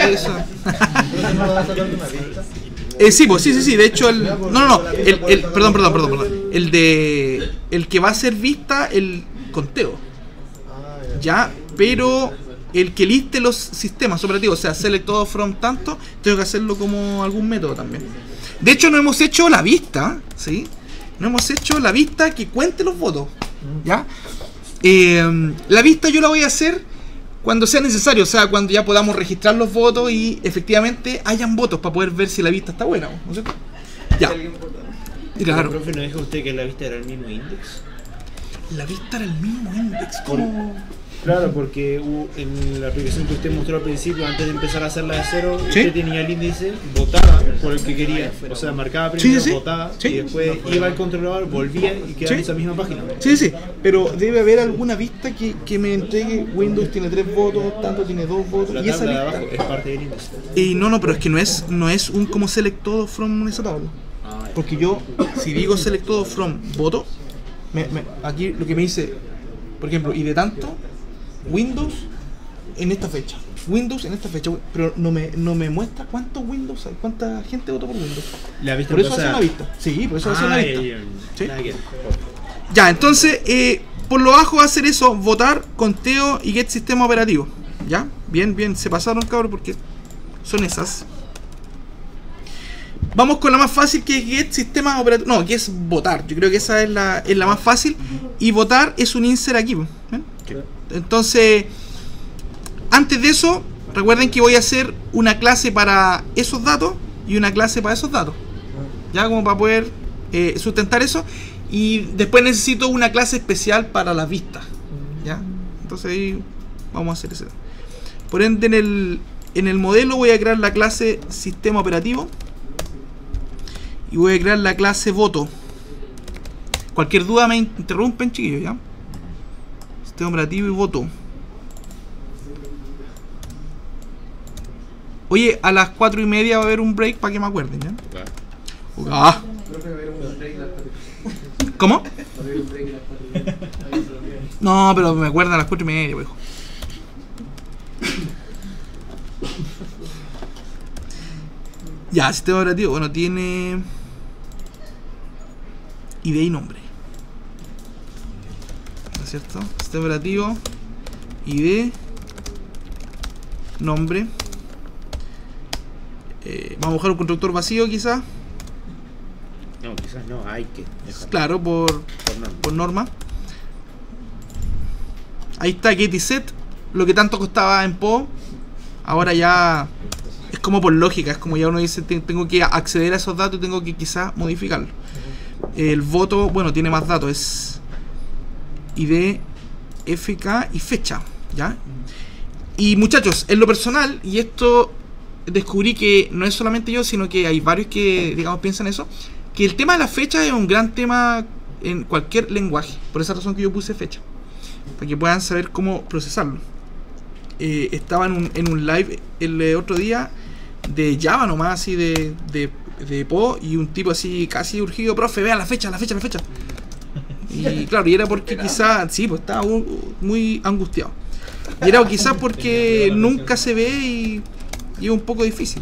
Eh, sí, pues sí, sí, sí. De hecho, el. No, no, no. El, perdón, perdón, perdón, perdón. El de. El que va a ser vista el conteo. Ya. Pero el que liste los sistemas operativos, o sea, select all from tanto, tengo que hacerlo como algún método también. De hecho, no hemos hecho la vista, ¿sí? No hemos hecho la vista que cuente los votos, ¿ya? Eh, la vista yo la voy a hacer cuando sea necesario, o sea, cuando ya podamos registrar los votos y efectivamente hayan votos para poder ver si la vista está buena, ¿no es cierto? Ya. Claro. Profe, ¿no dijo usted que la vista era el mismo index? La vista era el mismo index, como... Claro, porque en la aplicación que usted mostró al principio, antes de empezar a hacerla de cero, Sí. usted tenía el índice, votaba por el que quería, o sea, marcaba primero, sí, sí. votaba, Sí. y después iba al controlador, volvía y quedaba Sí. en esa misma página. Sí, sí, pero debe haber alguna vista que, que me entregue Windows tiene tres votos, tanto tiene dos votos, La y esa tabla de lista. abajo es parte del índice. Y no, no, pero es que no es, no es un como select todo from esa tabla. Porque yo, si digo select todo from voto, me- me- aquí lo que me dice, por ejemplo, y de tanto, Windows en esta fecha. Windows en esta fecha, pero no me, no me muestra cuántos Windows hay, cuánta gente votó por Windows. La vista Por eso hace una vista. Sí, por eso hace una Ah, vista. Sí. Ya, entonces, eh, por lo bajo va a hacer eso, votar, conteo y get sistema operativo. ¿Ya? Bien, bien, se pasaron, cabros, porque son esas. Vamos con la más fácil que es get sistema operativo. No, que es votar. Yo creo que esa es la, es la más fácil. Y votar es un insert aquí. ¿ven? Entonces, antes de eso, recuerden que voy a hacer una clase para esos datos y una clase para esos datos. Ya como para poder eh, sustentar eso. Y después necesito una clase especial para las vistas. ¿Ya? Entonces ahí vamos a hacer eso. Por ende, en el, en el modelo voy a crear la clase sistema operativo. Y voy a crear la clase voto. Cualquier duda me interrumpen, chiquillos, ¿ya? Sistema operativo y voto. Oye, a las 4 y media va a haber un break para que me acuerden, ¿ya? Ah. ¿Cómo? No, pero me acuerdan a las 4 y media, hijo. Ya, sistema operativo, bueno, tiene idea y nombre. Cierto? Sistema operativo, ID, nombre. Eh, vamos a buscar un constructor vacío quizás. No, quizás no, hay que dejarlo. Claro, por, Por norma. por norma. Ahí está GetIset, lo que tanto costaba en Po. Ahora ya es como por lógica, es como ya uno dice, "Te- tengo que acceder a esos datos y tengo que quizás modificarlo. El voto, bueno, tiene más datos, es ID, FK y fecha, ¿ya? Y muchachos, en lo personal, y esto descubrí que no es solamente yo, sino que hay varios que, digamos, piensan eso, que el tema de la fecha es un gran tema en cualquier lenguaje. Por esa razón que yo puse fecha. Para que puedan saber cómo procesarlo. Eh, estaba en un, en un live el otro día de Java nomás, así de, de, de Po, y un tipo así casi urgido, profe, vea la fecha, la fecha, la fecha. Y claro, y era porque quizás, sí, pues estaba muy angustiado. Y era quizás porque nunca se ve y, y es un poco difícil.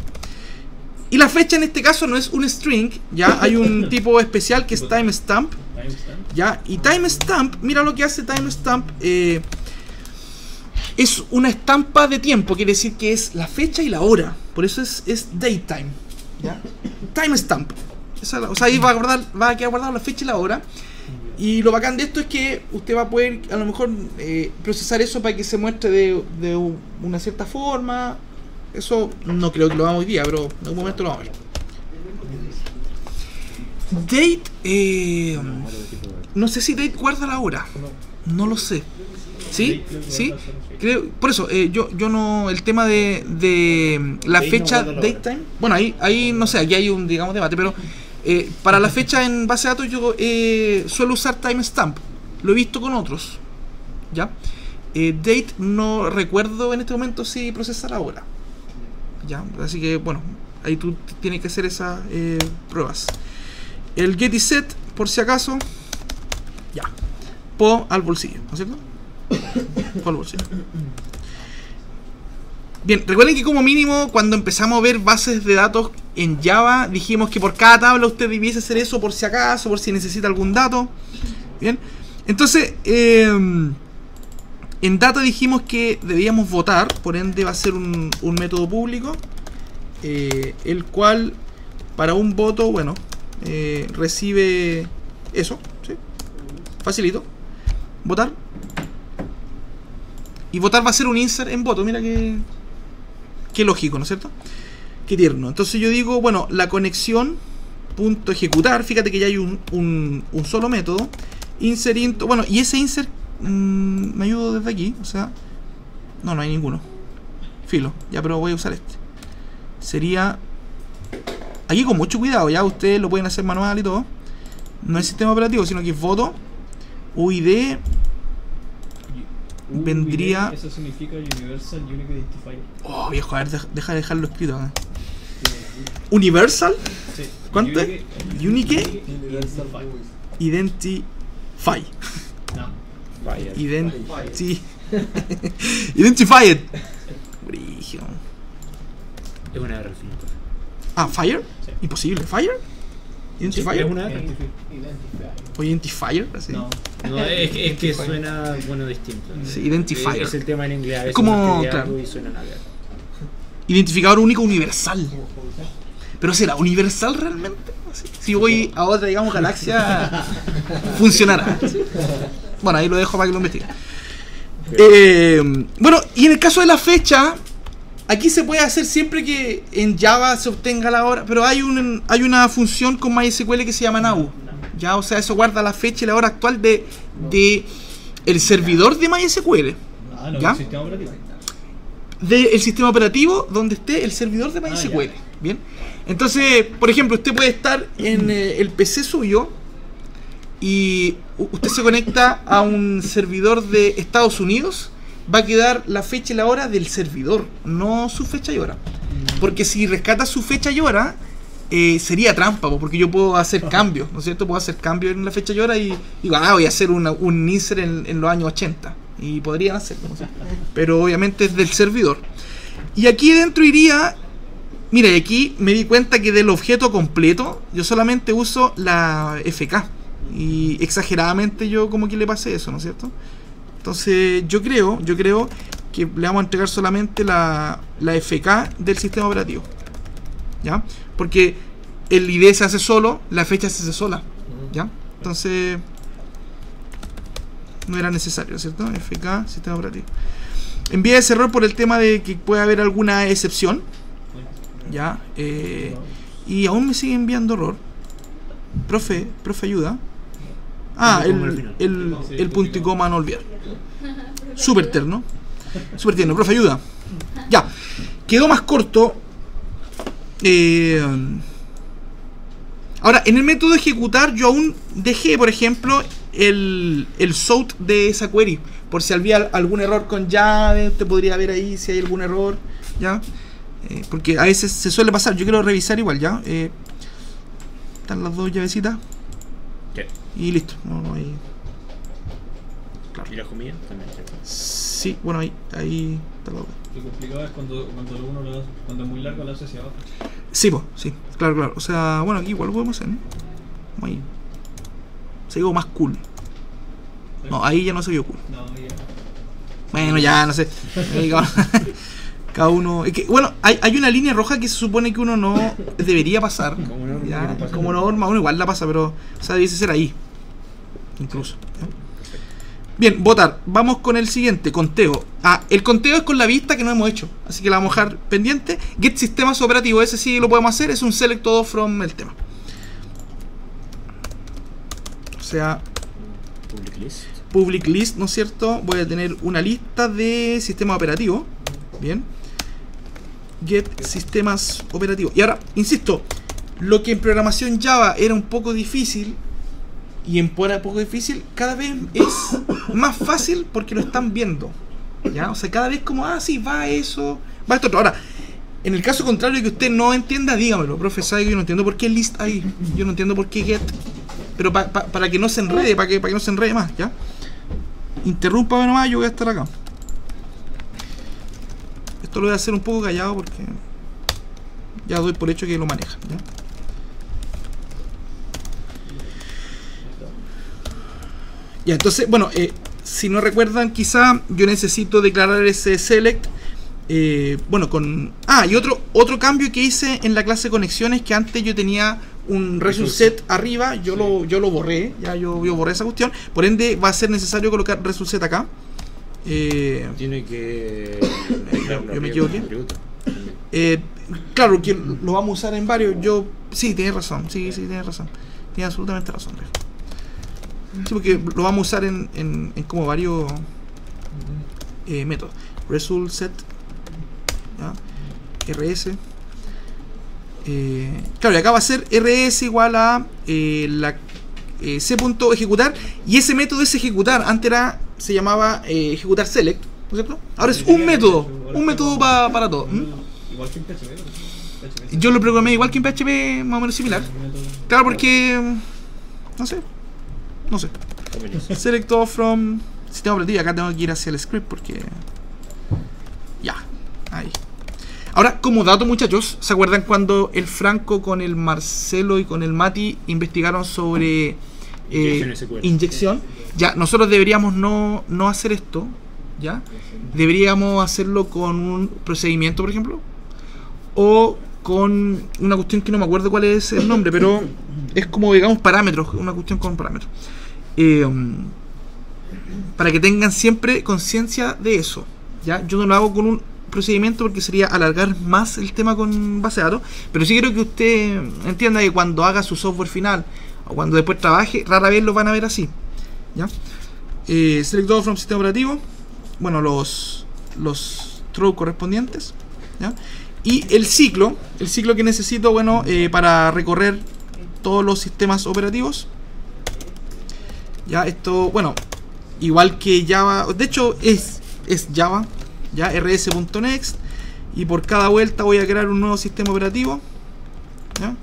Y la fecha en este caso no es un string, ya hay un tipo especial que es timestamp, ya, y timestamp, mira lo que hace timestamp, eh, es una estampa de tiempo, quiere decir que es la fecha y la hora, por eso es, es datetime, ya, timestamp, o sea, ahí va a, guardar, va a quedar guardado la fecha y la hora, y lo bacán de esto es que usted va a poder a lo mejor eh, procesar eso para que se muestre de, de una cierta forma, eso no creo que lo hagamos hoy día, pero en algún momento lo vamos a ver. Date, eh, no sé si Date guarda la hora. No lo sé. ¿Sí? ¿Sí? Creo, por eso, eh, yo, yo no. El tema de, de la fecha date time. Bueno, ahí, ahí no sé, aquí hay un, digamos, debate, pero eh, para la fecha en base de datos yo eh, suelo usar timestamp. Lo he visto con otros. ¿Ya? Eh, date no recuerdo en este momento si procesa la hora. ¿Ya? Así que, bueno, ahí tú tienes que hacer esas pruebas. El get y set, por si acaso, ya. Po al bolsillo, ¿no es cierto? Po al bolsillo. Bien, recuerden que como mínimo cuando empezamos a ver bases de datos en Java, dijimos que por cada tabla usted debiese hacer eso por si acaso, por si necesita algún dato. Bien, entonces, eh, en data dijimos que debíamos votar, por ende va a ser un, método público, eh, el cual para un voto, bueno, eh, recibe eso, ¿sí? Facilito. Votar. Y votar va a ser un insert en voto, mira que, qué lógico, ¿no es cierto? Qué tierno. Entonces yo digo, bueno, la conexión punto ejecutar, fíjate que ya hay un, un, un solo método. Insert into, bueno, y ese insert mm, me ayudo desde aquí, o sea, no, no hay ninguno. Filo, ya, pero voy a usar este. Sería Aquí con mucho cuidado, ya ustedes lo pueden hacer manual y todo. No es sistema operativo, sino que es voto. UID. vendría- Eso significa Universal Unique Identifier. Oh, viejo, a ver, deja, deja de dejarlo escrito acá. Universal Sí. ¿Cuánto es? Unique. Identify. No. Vaya. Identi Identified. Brigio. Es una R final. Ah, Fire. Sí. Imposible. Fire. Identifier. es una R. Identifier. O Identifier. Así. No. No, es, que- es que suena bueno distinto. Sí, identifier. Es, es el tema en inglés. a veces como- claro. y suena nada. Identificador único universal. Pero será universal realmente? Si voy a otra, digamos, galaxia, funcionará. Bueno, ahí lo dejo para que lo investiguen. Eh, bueno, y en el caso de la fecha, aquí se puede hacer siempre que en Java se obtenga la hora, pero hay, un, hay una función con MySQL que se llama now. Ya, o sea, eso guarda la fecha y la hora actual de, de el servidor de MySQL. Ah, no, ¿Ya? El sistema operativo. del sistema operativo donde esté el servidor de MySQL. Ah, ya. Bien. Entonces, por ejemplo, usted puede estar en eh, el PC suyo y usted se conecta a un servidor de Estados Unidos, va a quedar la fecha y la hora del servidor, no su fecha y hora. Mm. Porque si rescata su fecha y hora, eh, sería trampa, po, porque yo puedo hacer cambios, ¿no es cierto? Puedo hacer cambios en la fecha y hora y digo, ah, voy a hacer una- un insert en, en los años 80. Y podrían hacerlo. Pero obviamente es del servidor. Y aquí dentro iría. Mira, y aquí me di cuenta que del objeto completo yo solamente uso la FK. Y exageradamente yo como que le pasé eso, ¿no es cierto? Entonces yo creo, yo creo que le vamos a entregar solamente la, la FK del sistema operativo. ¿Ya? Porque el ID se hace solo, la fecha se hace sola. ¿Ya? Entonces no era necesario, ¿cierto? FK, sistema operativo. Envía ese error por el tema de que puede haber alguna excepción. ¿Ya? Eh, y aún me sigue enviando error. Profe, profe, ayuda. Ah, el, el, el punto y coma no olvidar. Súper terno. Súper tierno. Profe, ayuda. Ya. Quedó más corto. Eh, ahora, en el método de ejecutar, yo aún dejé, por ejemplo, el, el sout de esa query. Por si había algún error con llave, te podría ver ahí si hay algún error. ¿Ya? Eh, porque a veces se suele pasar. Yo quiero revisar igual, ¿ya? Eh, están las dos llavecitas. ¿Qué? Y listo. No, no hay. Claro. ¿Y la comida? También. Sí, bueno, ahí, ahí está la otra. Lo complicado es cuando, cuando uno lo hace, cuando es muy largo lo hace hacia abajo. Sí, pues, sí, claro, claro. O sea, bueno, aquí igual lo podemos hacer, ¿no? Vamos ahí. Se vio más cool. No, ahí ya no se vio cool. No, ya. Bueno, ya, no sé. Cada, uno. es que, bueno, hay, hay una línea roja que se supone que uno no debería pasar. Como norma, Ya, que no pasa. como norma, uno igual la pasa, pero. O sea, debiese ser ahí. Incluso. ¿ya? Bien, votar. Vamos con el siguiente, conteo. Ah, el conteo es con la vista que no hemos hecho. Así que la vamos a dejar pendiente. Get sistemas operativos, ese sí lo podemos hacer. Es un select todo from el tema. O sea, Public list. public list, ¿no es cierto? Voy a tener una lista de sistemas operativos. Bien. Get sistemas operativos. Y ahora, insisto, lo que en programación Java era un poco difícil y en poco difícil, cada vez es más fácil porque lo están viendo. ¿Ya? O sea, cada vez como, ah, sí, va eso, va esto otro. Ahora, en el caso contrario que usted no entienda, dígamelo, profe, sabe que yo no entiendo por qué list ahí. Yo no entiendo por qué get. Pero pa- pa- para que no se enrede, para que, para que no se enrede más, ¿ya? Interrumpa nomás, yo voy a estar acá. Esto lo voy a hacer un poco callado porque ya doy por hecho que lo manejan, ¿ya? Ya, entonces, bueno, eh, si no recuerdan, quizá yo necesito declarar ese select. eh, bueno, con. Ah, y otro, otro cambio que hice en la clase conexiones que antes yo tenía un result set arriba, yo lo, yo lo borré, ya yo, yo borré esa cuestión. Por ende, va a ser necesario colocar result set acá. Eh, Tiene que. Yo me equivoqué. eh, claro que lo vamos a usar en varios. Yo. Sí, tienes razón. Sí, sí, tienes razón. Tienes absolutamente razón. Sí, porque lo vamos a usar en, en, en como varios eh, métodos. Result set. ¿ya? RS. Eh, claro, y acá va a ser RS igual a eh, la eh, C punto ejecutar. Y ese método es ejecutar. Antes era, se llamaba eh, ejecutar select. ¿No es cierto? Ahora es un método. Un método pa- para todo. Igual que en PHP. Yo lo programé igual que en PHP, más o menos similar. Claro, porque. No sé. No sé. Select all from sistema operativo. Acá tengo que ir hacia el script porque. Ya. Ahí. Ahora, como dato, muchachos, ¿se acuerdan cuando el Franco con el Marcelo y con el Mati investigaron sobre eh, Inyección? Ya, nosotros deberíamos no, no hacer esto. ¿Ya? Deberíamos hacerlo con un procedimiento, por ejemplo. O con una cuestión que no me acuerdo cuál es el nombre, pero es como, digamos, parámetros. Una cuestión con parámetros. Eh, para que tengan siempre conciencia de eso. ¿ya? Yo no lo hago con un procedimiento porque sería alargar más el tema con base de datos, pero sí quiero que usted entienda que cuando haga su software final o cuando después trabaje, rara vez lo van a ver así. ¿ya? Eh, select all from sistema operativo, bueno, los, los correspondientes. ¿ya? Y el ciclo, el ciclo que necesito, bueno, eh, para recorrer todos los sistemas operativos. Ya, esto, bueno, igual que Java, de hecho es, es Java, ya rs.next, y por cada vuelta voy a crear un nuevo sistema operativo. ¿ya?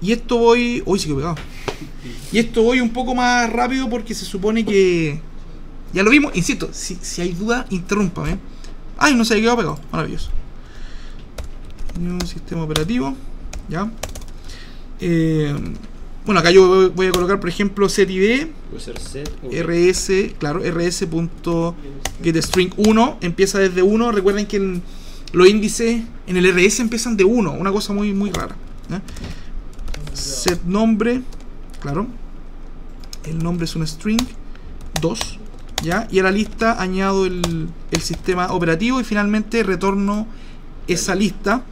Y esto voy, uy, sí que pegado. Y esto voy un poco más rápido porque se supone que, ya lo vimos, insisto, si, si hay duda, interrúmpame. Ay, no se quedado pegado, maravilloso. New sistema operativo, ya. Eh, bueno, acá yo voy- a colocar, por ejemplo, setid rs, claro, rs.getString 1 empieza desde 1. Recuerden que en los índices en el rs empiezan de 1, una cosa muy, muy rara. ¿ya? Set nombre, claro, el nombre es un string 2, ¿ya? Y a la lista añado el, el sistema operativo y finalmente retorno esa lista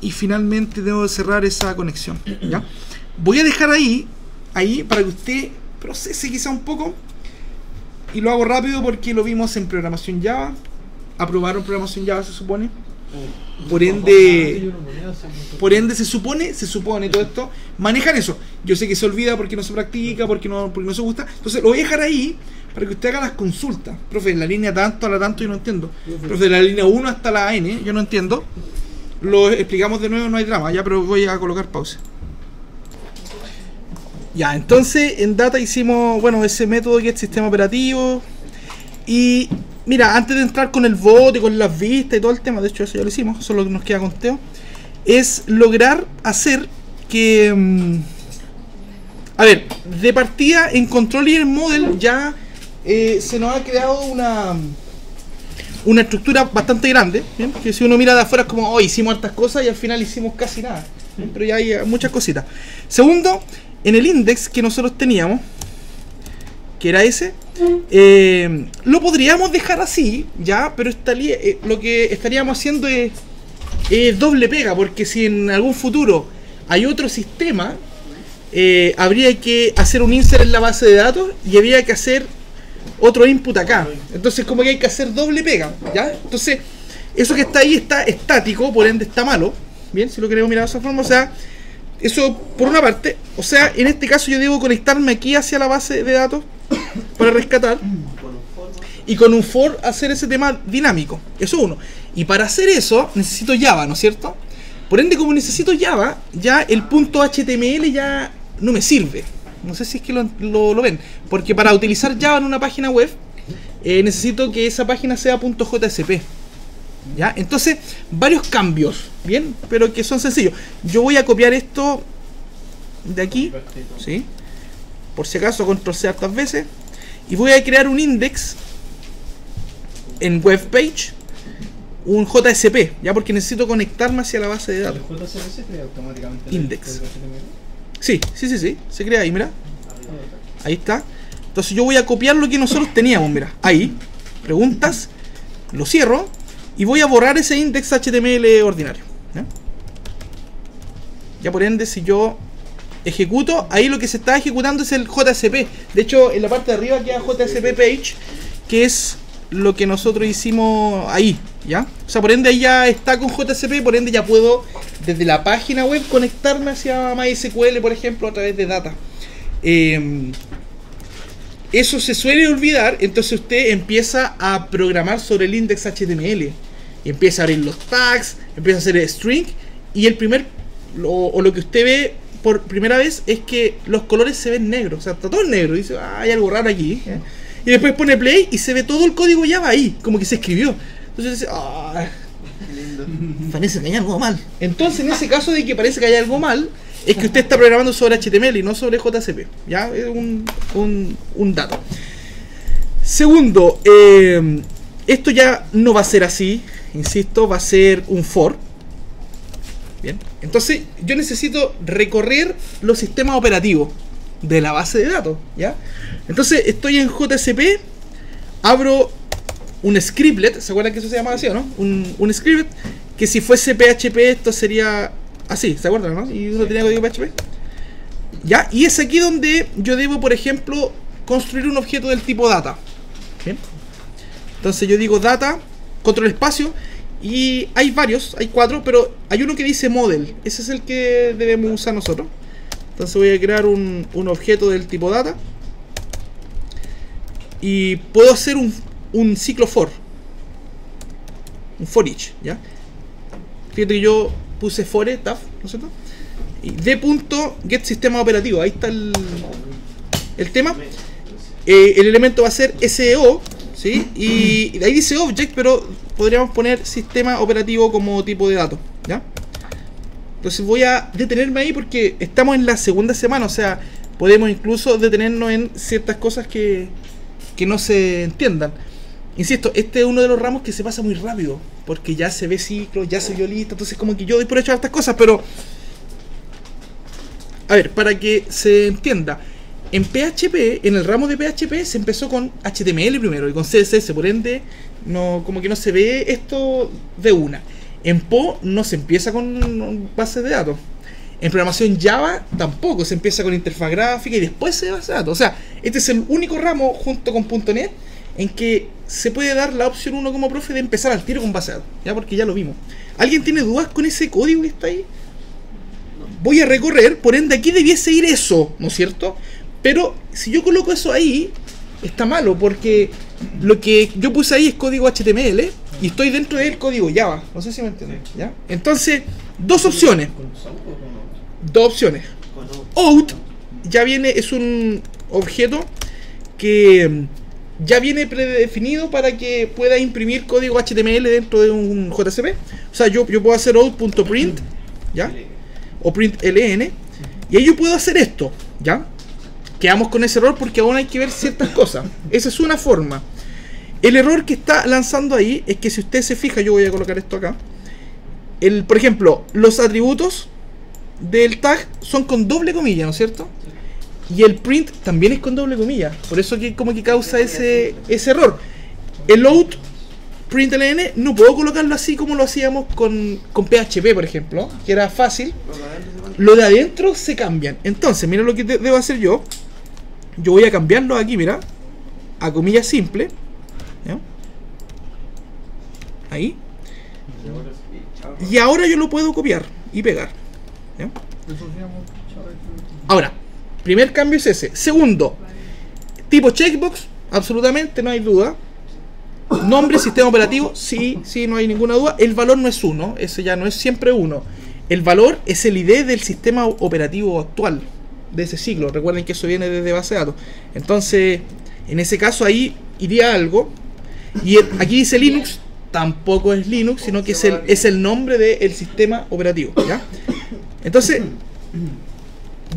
y finalmente debo de cerrar esa conexión, ¿ya? Voy a dejar ahí, ahí para que usted procese quizá un poco y lo hago rápido porque lo vimos en programación Java, aprobaron programación Java se supone, por ende por ende se supone, se supone todo esto, manejan eso. Yo sé que se olvida porque no se practica, porque no, porque no se gusta. Entonces lo voy a dejar ahí para que usted haga las consultas. Profe, la línea tanto a la tanto yo no entiendo. Profe, de la línea 1 hasta la N, yo no entiendo. Lo explicamos de nuevo, no hay drama, ya, pero voy a colocar pausa. Ya, entonces en Data hicimos, bueno, ese método que es sistema operativo. Y mira, antes de entrar con el y con las vistas y todo el tema, de hecho eso ya lo hicimos, solo que nos queda conteo, es lograr hacer que... mm, a ver, de partida en Control y en Model ya eh, se nos ha creado una una estructura bastante grande, ¿bien? que si uno mira de afuera es como, oh, hicimos hartas cosas y al final hicimos casi nada, pero ya hay muchas cositas. Segundo, en el index que nosotros teníamos, que era ese, eh, lo podríamos dejar así, ya, pero estaría, eh, lo que estaríamos haciendo es, es doble pega, porque si en algún futuro hay otro sistema, eh, habría que hacer un insert en la base de datos y habría que hacer otro input acá. Entonces como que hay que hacer doble pega, ¿ya? Entonces, eso que está ahí está estático, por ende está malo. Bien, si lo queremos mirar de esa forma, o sea, eso por una parte, o sea, en este caso yo debo conectarme aquí hacia la base de datos para rescatar y con un for hacer ese tema dinámico. Eso uno. Y para hacer eso necesito Java, ¿no es cierto? Por ende, como necesito Java, ya el punto HTML ya no me sirve. No sé si es que lo, lo- lo ven. Porque para utilizar Java en una página web, eh, necesito que esa página sea .jsp. ¿Ya? Entonces, varios cambios, ¿bien? Pero que son sencillos. Yo voy a copiar esto de aquí, ¿sí? Por si acaso, control C hartas veces. Y voy a crear un index en web page, un JSP, ¿ya? Porque necesito conectarme hacia la base de ¿El datos. JCP se crea automáticamente? Index. el? Sí, sí, sí, sí. Se crea ahí, mira. Ahí está. Entonces yo voy a copiar lo que nosotros teníamos, mira. Ahí. Preguntas. Lo cierro. Y voy a borrar ese index HTML ordinario. ¿ya? Por ende, si yo ejecuto, ahí lo que se está ejecutando es el JSP. De hecho, en la parte de arriba queda JSP page, que es lo que nosotros hicimos ahí, ¿ya? O sea, por ende ahí ya está con JSP, por ende ya puedo desde la página web conectarme hacia MySQL, por ejemplo, a través de data. Eh, eso se suele olvidar, entonces usted empieza a programar sobre el index HTML. Y empieza a abrir los tags, empieza a hacer string, y el primer, lo- o lo que usted ve por primera vez es que los colores se ven negros, o sea, está todo en negro, y dice, ah, hay algo raro aquí. ¿eh? Y después pone play y se ve todo el código Java ahí, como que se escribió. Entonces dice, ah, parece que hay algo mal. Entonces, en ese caso de que parece que hay algo mal, es que usted está programando sobre HTML y no sobre JCP. ¿Ya? Es un, un, un dato. Segundo, eh, esto ya no va a ser así, insisto, va a ser un for. Bien. Entonces, yo necesito recorrer los sistemas operativos de la base de datos, ¿ya? Entonces, estoy en JCP, abro un scriptlet, ¿se acuerdan que eso se llamaba así o no? Un, un scriptlet que si fuese PHP esto sería así, ¿se acuerdan, no? Y uno tenía código PHP. ¿Ya? Y es aquí donde yo debo, por ejemplo, construir un objeto del tipo data. ¿Bien? Entonces yo digo data, control espacio, y hay varios, hay cuatro, pero hay uno que dice model. Ese es el que debemos usar nosotros. Entonces voy a crear un, un objeto del tipo data. Y puedo hacer un, un ciclo for. Un for each, ¿ya? Fíjate que yo puse for taf, ¿no es cierto? Y de punto get sistema operativo. Ahí está el, el tema. Eh, el elemento va a ser SEO, ¿sí? Y, y ahí dice object, pero podríamos poner sistema operativo como tipo de datos, ¿ya? Entonces voy a detenerme ahí porque estamos en la segunda semana, o sea, podemos incluso detenernos en ciertas cosas que, que no se entiendan. Insisto, este es uno de los ramos que se pasa muy rápido, porque ya se ve ciclo, ya se vio lista, entonces como que yo doy por hecho estas cosas, pero... A ver, para que se entienda, en PHP, en el ramo de PHP se empezó con HTML primero y con CSS, por ende, no, como que no se ve esto de una. En Po no se empieza con bases de datos. En programación Java tampoco, se empieza con interfaz gráfica y después se base de datos. O sea, este es el único ramo junto con .NET en que se puede dar la opción uno como profe de empezar al tiro con base de datos, ya porque ya lo vimos. ¿Alguien tiene dudas con ese código que está ahí? Voy a recorrer, por ende aquí debiese ir eso, ¿no es cierto? Pero si yo coloco eso ahí, está malo porque lo que yo puse ahí es código HTML y estoy dentro del código Java. No sé si me entienden. ¿ya? Entonces, dos opciones. Dos opciones. Out ya viene, es un objeto que mm, ya viene predefinido para que pueda imprimir código HTML dentro de un JCP. O sea, yo, yo puedo hacer out.print, ¿ya? O println. Y ahí yo puedo hacer esto, ¿ya? Quedamos con ese error porque aún hay que ver ciertas cosas. Esa es una forma. El error que está lanzando ahí es que si usted se fija, yo voy a colocar esto acá. El, por ejemplo, los atributos del tag son con doble comilla, ¿no es cierto? Y el print también es con doble comilla. Por eso que como que causa ese, ese error. El out println no puedo colocarlo así como lo hacíamos con, con PHP, por ejemplo, que era fácil. Lo de adentro se cambian. Entonces, mira lo que de- debo hacer yo. Yo voy a cambiarlo aquí, mira. A comillas simple. Ahí. Y ahora yo lo puedo copiar y pegar. Ahora, primer cambio es ese. Segundo, tipo checkbox, absolutamente, no hay duda. Nombre, sistema operativo, sí, sí, no hay ninguna duda. El valor no es uno, ese ya no es siempre uno. El valor es el ID del sistema operativo actual de ese ciclo. Recuerden que eso viene desde base de datos. Entonces, en ese caso ahí iría algo. Y aquí dice Linux, tampoco es Linux, sino que es el, es el nombre del sistema operativo. ¿ya? Entonces,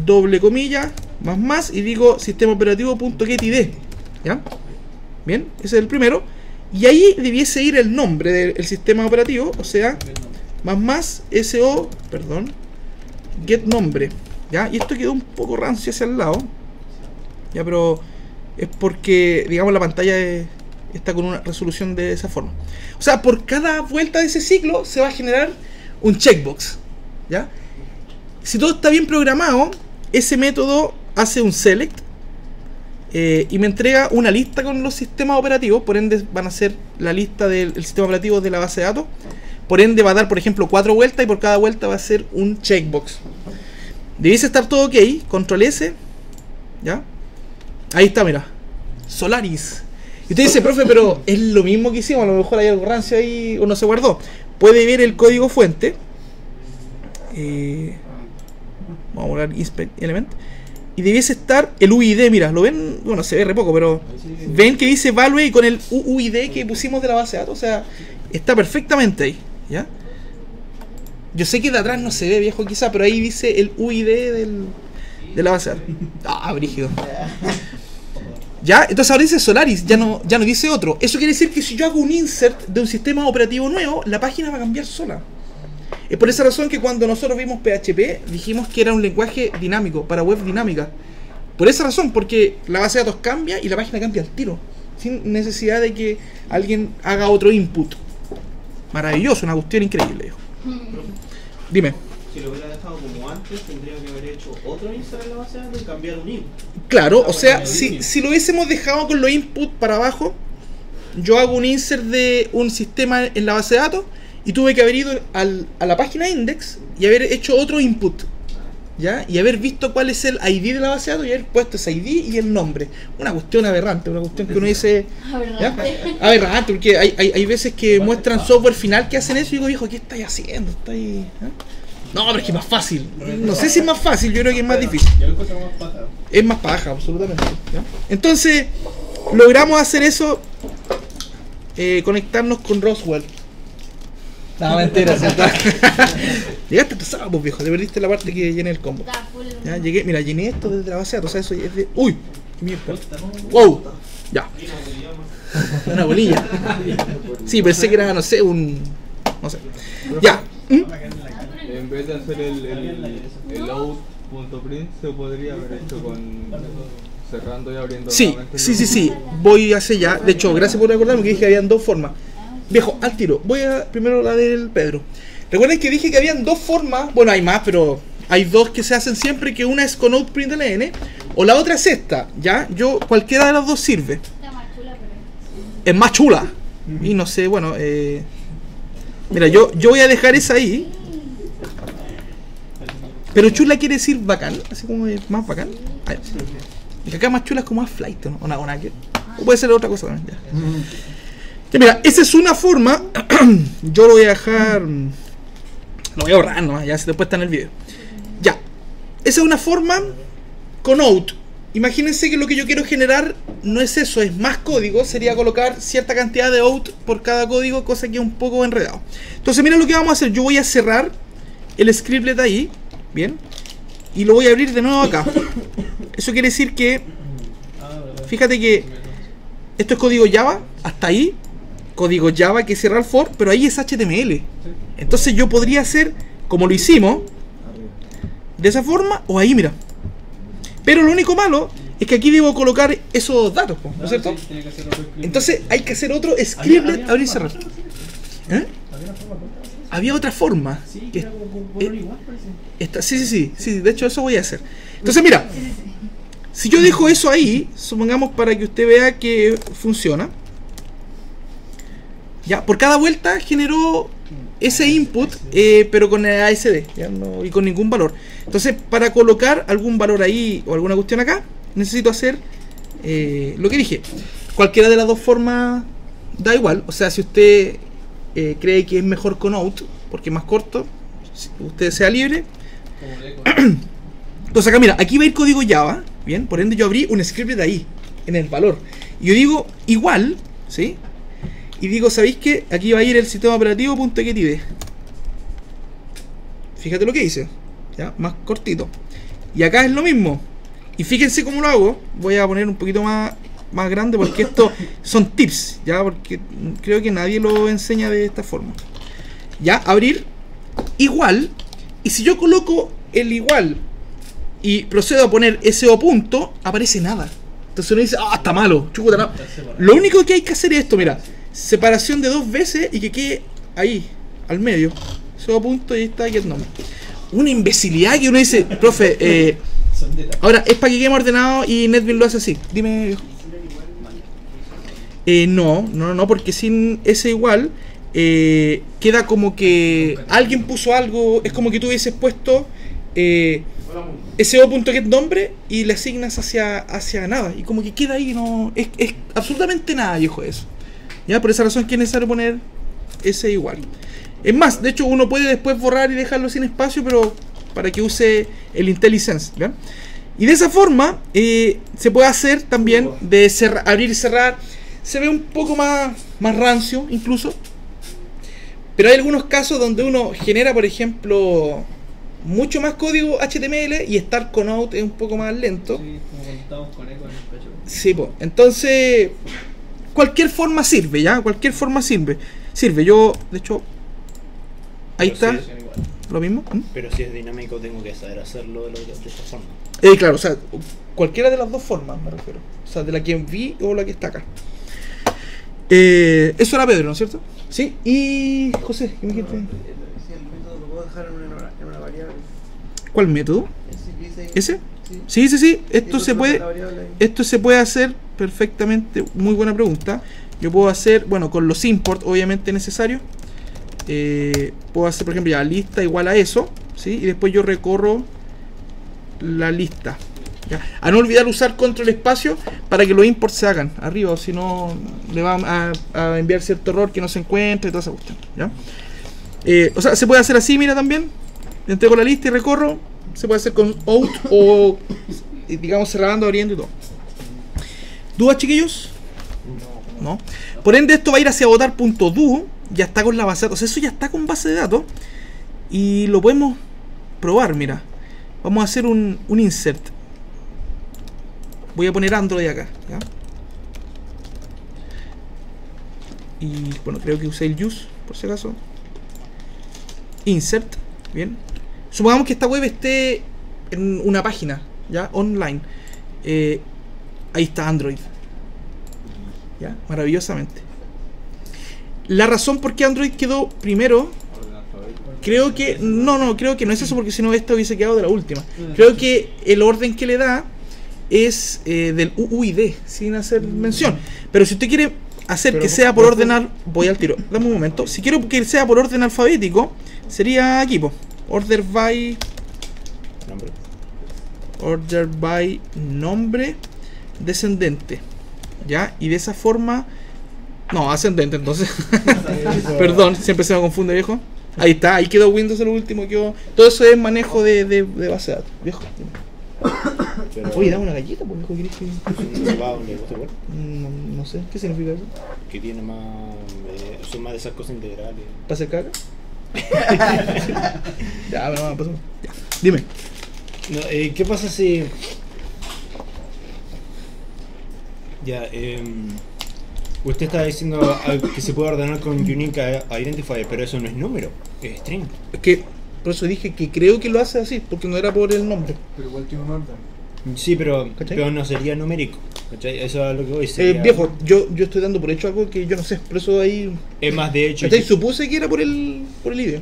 doble comilla, más más, y digo sistema operativo.getid. ¿Ya? Bien, ese es el primero. Y ahí debiese ir el nombre del sistema operativo, o sea, más más SO, perdón, get nombre. ¿Ya? Y esto quedó un poco rancio hacia el lado. Ya, pero es porque, digamos, la pantalla es- está con una resolución de esa forma. O sea, por cada vuelta de ese ciclo se va a generar un checkbox. ¿Ya? si todo está bien programado, ese método hace un select eh, y me entrega una lista con los sistemas operativos. Por ende, van a ser la lista del el sistema operativo de la base de datos. Por ende, va a dar, por ejemplo, cuatro vueltas y por cada vuelta va a ser un checkbox. Debiese estar todo ok. Control S. ¿Ya? Ahí está, mira. Solaris. Y usted dice, profe, pero es lo mismo que hicimos. A lo mejor hay algo rancio ahí o no se guardó. Puede ver el código fuente. Eh, vamos a borrar inspect element y debiese estar el UID, mira, lo ven, bueno, se ve re poco, pero ven que dice value con el UID que pusimos de la base de datos, o sea, está perfectamente ahí, ¿ya? Yo sé que de atrás no se ve viejo quizá, pero ahí dice el UID del, de la base. Ah, brígido. ¿Ya? Entonces ahora dice Solaris, ya no, ya no dice otro. Eso quiere decir que si yo hago un insert de un sistema operativo nuevo, la página va a cambiar sola. Es por esa razón que cuando nosotros vimos PHP dijimos que era un lenguaje dinámico, para web dinámica. Por esa razón, porque la base de datos cambia y la página cambia al tiro, sin necesidad de que alguien haga otro input. Maravilloso, una cuestión increíble. hijo. Dime. Si lo hubiera dejado como antes, tendría que haber hecho otro insert en la base de datos y cambiar un input. Claro, o sea, si, si lo hubiésemos dejado con los input para abajo, yo hago un insert de un sistema en la base de datos y tuve que haber ido al- a la página index y haber hecho otro input. ¿Ya? Y haber visto cuál es el ID de la base de datos y haber puesto ese ID y el nombre. Una cuestión aberrante, una cuestión que uno dice. ¿ya? Aberrante. Aberrante, porque hay, hay, hay veces que muestran software final que hacen eso y digo, viejo, ¿qué estáis haciendo? ¿Estáis, eh? No, pero es que es más fácil. No sé si es más fácil, yo creo que es más difícil. Yo lo encuentro más paja. Es más paja, absolutamente. ¿ya? Entonces, logramos hacer eso, eh, conectarnos con Roswell. No, mentira. Llegaste atrasado, pues viejo, te perdiste la parte que llené el combo. Está full el Ya, llegué, mira, llené esto desde la base o sea, eso es de. ¡Uy! Mierda. ¡Wow! Ya. Una bolilla. Sí, pensé que era, no sé, un. No sé. Ya. ¿Mm? En vez de hacer el, el, el out.print, se podría haber hecho con cerrando y abriendo Sí, sí, sí, sí. Voy hacia allá. De hecho, gracias por recordarme que dije que habían dos formas. Viejo, al tiro. Voy a primero la del Pedro. Recuerden que dije que habían dos formas. Bueno, hay más, pero hay dos que se hacen siempre. Que una es con OutPrintln o la otra es esta. Ya, yo cualquiera de las dos sirve. Está más chula, pero Es más chula. Y no sé, bueno. Eh, mira, yo, yo voy a dejar esa ahí. Pero chula quiere decir bacán, así como es más bacán. Ya. Y que acá más chula es como más flight, ¿no? O nada que- o puede ser otra cosa también. Ya. Mira, esa es una forma. yo lo voy a dejar. Lo voy a ahorrar nomás, ya después está en el video. Ya. Esa es una forma con out. Imagínense que lo que yo quiero generar no es eso, es más código. Sería colocar cierta cantidad de out por cada código, cosa que es un poco enredado. Entonces, mira lo que vamos a hacer. Yo voy a cerrar el scriptlet ahí, bien, y lo voy a abrir de nuevo acá. Eso quiere decir que, fíjate que esto es código Java, hasta ahí, código Java que cierra el for, pero ahí es HTML. Entonces yo podría hacer como lo hicimos, de esa forma, o ahí, mira. Pero lo único malo es que aquí debo colocar esos datos, ¿no es cierto? Otro script. Entonces hay que hacer otro scriptlet, había abrir y cerrar. ¿Eh? Había otra forma. Que eh, esta- sí, sí, sí, sí, de hecho eso voy a hacer. Entonces mira, si yo dejo eso ahí, supongamos para que usted vea que funciona. Por cada vuelta generó ese input, eh, pero con el ASD y con ningún valor. Entonces, para colocar algún valor ahí o alguna cuestión acá, necesito hacer eh, lo que dije. Cualquiera de las dos formas da igual. O sea, si usted eh, cree que es mejor con out, porque es más corto, si usted sea libre. El. Entonces acá mira, aquí va ir código Java, bien, por ende yo abrí un script de ahí, en el valor. Y yo digo igual, ¿sí? Y digo, ¿sabéis qué? Aquí va a ir el sistema operativo punto. Fíjate lo que hice, ¿ya? Más cortito. Y acá es lo mismo. Y fíjense cómo lo hago. Voy a poner un poquito más, más grande porque esto son tips, ¿ya? Porque creo que nadie lo enseña de esta forma. Ya, abrir igual. Y si yo coloco el igual y procedo a poner SO punto, aparece nada. Entonces uno dice, ah, está malo, chucuta, no. Lo único que hay que hacer es esto, mira, separación de dos veces y que quede ahí, al medio. SO punto y ahí está get number. Una imbecilidad que uno dice, profe, eh, ahora es para que quede ordenado y NetBeans lo hace así. Dime, viejo. Eh, no, no, no, porque sin ese igual eh, queda como que alguien puso algo, es como que tú hubieses puesto eh, SO.get nombre y le asignas hacia, hacia nada. Y como que queda ahí, no es, es absolutamente nada, viejo, eso. Ya, por esa razón que es necesario poner ese igual. Es más, de hecho uno puede después borrar y dejarlo sin espacio, pero para que use el IntelliSense. ¿ya? Y de esa forma eh, se puede hacer también de abrir y cerrar. Se ve un poco más, más rancio incluso. Pero hay algunos casos donde uno genera, por ejemplo, mucho más código HTML y estar con out es un poco más lento. Sí, como con eco en el pecho. Sí, po. entonces cualquier forma sirve, ¿ya? Cualquier forma sirve. Sirve, yo, de hecho, ahí Pero está, si es- lo mismo. ¿Mm? Pero si es dinámico, tengo que saber hacerlo de, de esta forma. Eh, claro, o sea, cualquiera de las dos formas me refiero. O sea, de la que vi o la que está acá. Eh, eso era Pedro, ¿no es cierto? Sí, y José, ¿qué me dijiste? Si el método lo puedo dejar en una, en una variable. ¿Cuál método? Ese Sí. Sí, sí, esto se puede... Esto se puede hacer perfectamente, muy buena pregunta. Yo puedo hacer, bueno, con los import obviamente necesarios. eh, puedo hacer, por ejemplo, ya lista igual a eso, ¿sí? Y después yo recorro la lista. ¿ya? A no olvidar usar control espacio para que los imports se hagan arriba, o si no le va a, a enviar cierto error que no se encuentre y toda esa cuestión. ¿ya? Eh, o sea, se puede hacer así, mira también. Entrego la lista y recorro. Se puede hacer con out o, digamos, cerrando, abriendo y todo. ¿Dudas, chiquillos? No. Por ende, esto va a ir hacia votar.do, ya está con la base de datos. Eso ya está con base de datos. Y lo podemos probar, mira. Vamos a hacer un, un insert. Voy a poner Android acá. Y bueno, creo que usé el use, por si acaso. Insert. Bien. Supongamos que esta web esté en una página, ¿ya? Online. Eh, ahí está Android. ¿Ya? Maravillosamente. La razón por qué Android quedó primero, creo que. No, no, creo que no es eso porque si no, esta hubiese quedado de la última. Creo que el orden que le da es eh, del UUID, sin hacer mención. Pero si usted quiere hacer que sea por orden al- voy al tiro. Dame un momento. Si quiero que sea por orden alfabético, sería aquí, po. Order by. Nombre. Order by nombre descendente. ¿Ya? Y de esa forma. No, ascendente entonces. Perdón, siempre se me confunde, viejo. Ahí está, ahí quedó Windows el último. Quedó... Todo eso es manejo de, de, de base de datos, viejo. Pero, Oye, dame una galleta, pues, viejo. ¿querés que- ¿se va a un negocio, bueno, No, no sé, ¿qué significa eso? que tiene más. eh, son más de esas cosas integrales. ¿Pase caca? ya, pero no, pasó. Ya. Dime. No, eh, ¿Qué pasa si. Ya, eh, usted está diciendo que se puede ordenar con Unique Identifier, pero eso no es número, es string. Es que por eso dije que creo que lo hace así, porque no era por el nombre. Pero igual tiene un orden. Sí, pero, pero no sería numérico. ¿cachai? Eso es lo que voy Eh, sería- viejo, yo, yo estoy dando por hecho algo que yo no sé, por eso ahí. Es más, de hecho. ¿cachai? Supuse que era por el, por el IDE.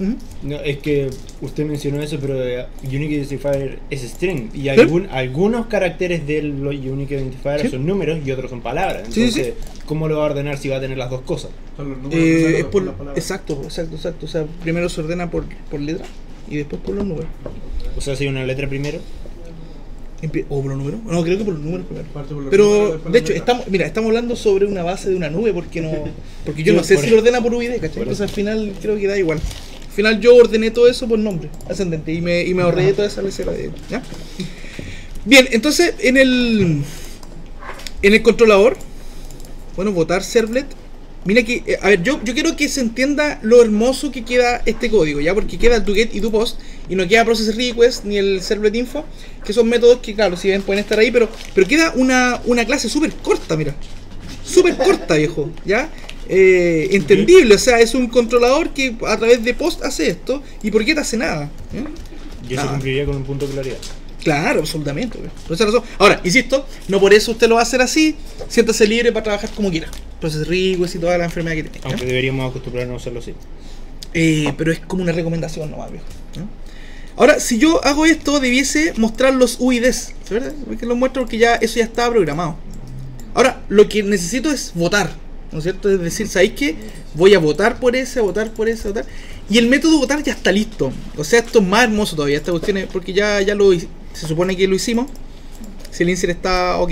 Ujú. No, es que usted mencionó eso, pero eh, Unique Identifier es string. Y algún, algunos caracteres del Unique Identifier Sí. son números y otros son palabras. Sí, sí, Entonces, ¿cómo lo va a ordenar si va a tener las dos cosas? Son los números Eh, es por, las palabras. exacto, exacto, exacto. O sea, primero se ordena por, por letra y después por los números. O sea, si hay una letra primero. ¿O por los números? No, creo que por los números primero. Los Pero, de hecho, estamos, mira, estamos hablando sobre una base de una nube porque no porque yo no sé si lo ordena por UID, ¿cachai? Entonces al final creo que da igual. Al final yo ordené todo eso por nombre ascendente y me, y me ahorré toda esa lecera de ¿ya? Bien, entonces en el en el controlador, bueno, votar servlet. Mira que, eh, a ver, yo, yo quiero que se entienda lo hermoso que queda este código, ¿ya? Porque queda do get y do post y no queda process request ni el servlet info, que son métodos que, claro, si bien pueden estar ahí, pero, pero queda una, una clase súper corta, mira. Súper corta, viejo, ¿ya? Eh, entendible, o sea, es un controlador que a través de post hace esto y por qué te hace nada. ¿eh? Y eso cumpliría con un punto de claridad. Claro, absolutamente. Por esa razón. Ahora, insisto, no por eso usted lo va a hacer así. Siéntase libre para trabajar como quiera. Process request y toda la enfermedad que tiene. Aunque deberíamos acostumbrarnos a hacerlo así. Eh, pero es como una recomendación nomás, viejo. ¿no? Ahora, si yo hago esto, debiese mostrar los UIDs, ¿verdad? Porque lo muestro porque ya eso ya estaba programado. Ahora, lo que necesito es votar, ¿no es cierto? Es decir, ¿sabéis qué? Voy a votar por ese, a votar por ese, a votar. Y el método votar ya está listo. O sea, esto es más hermoso todavía, esta cuestión es- porque ya, ya lo se supone que lo hicimos. Si el insert está ok.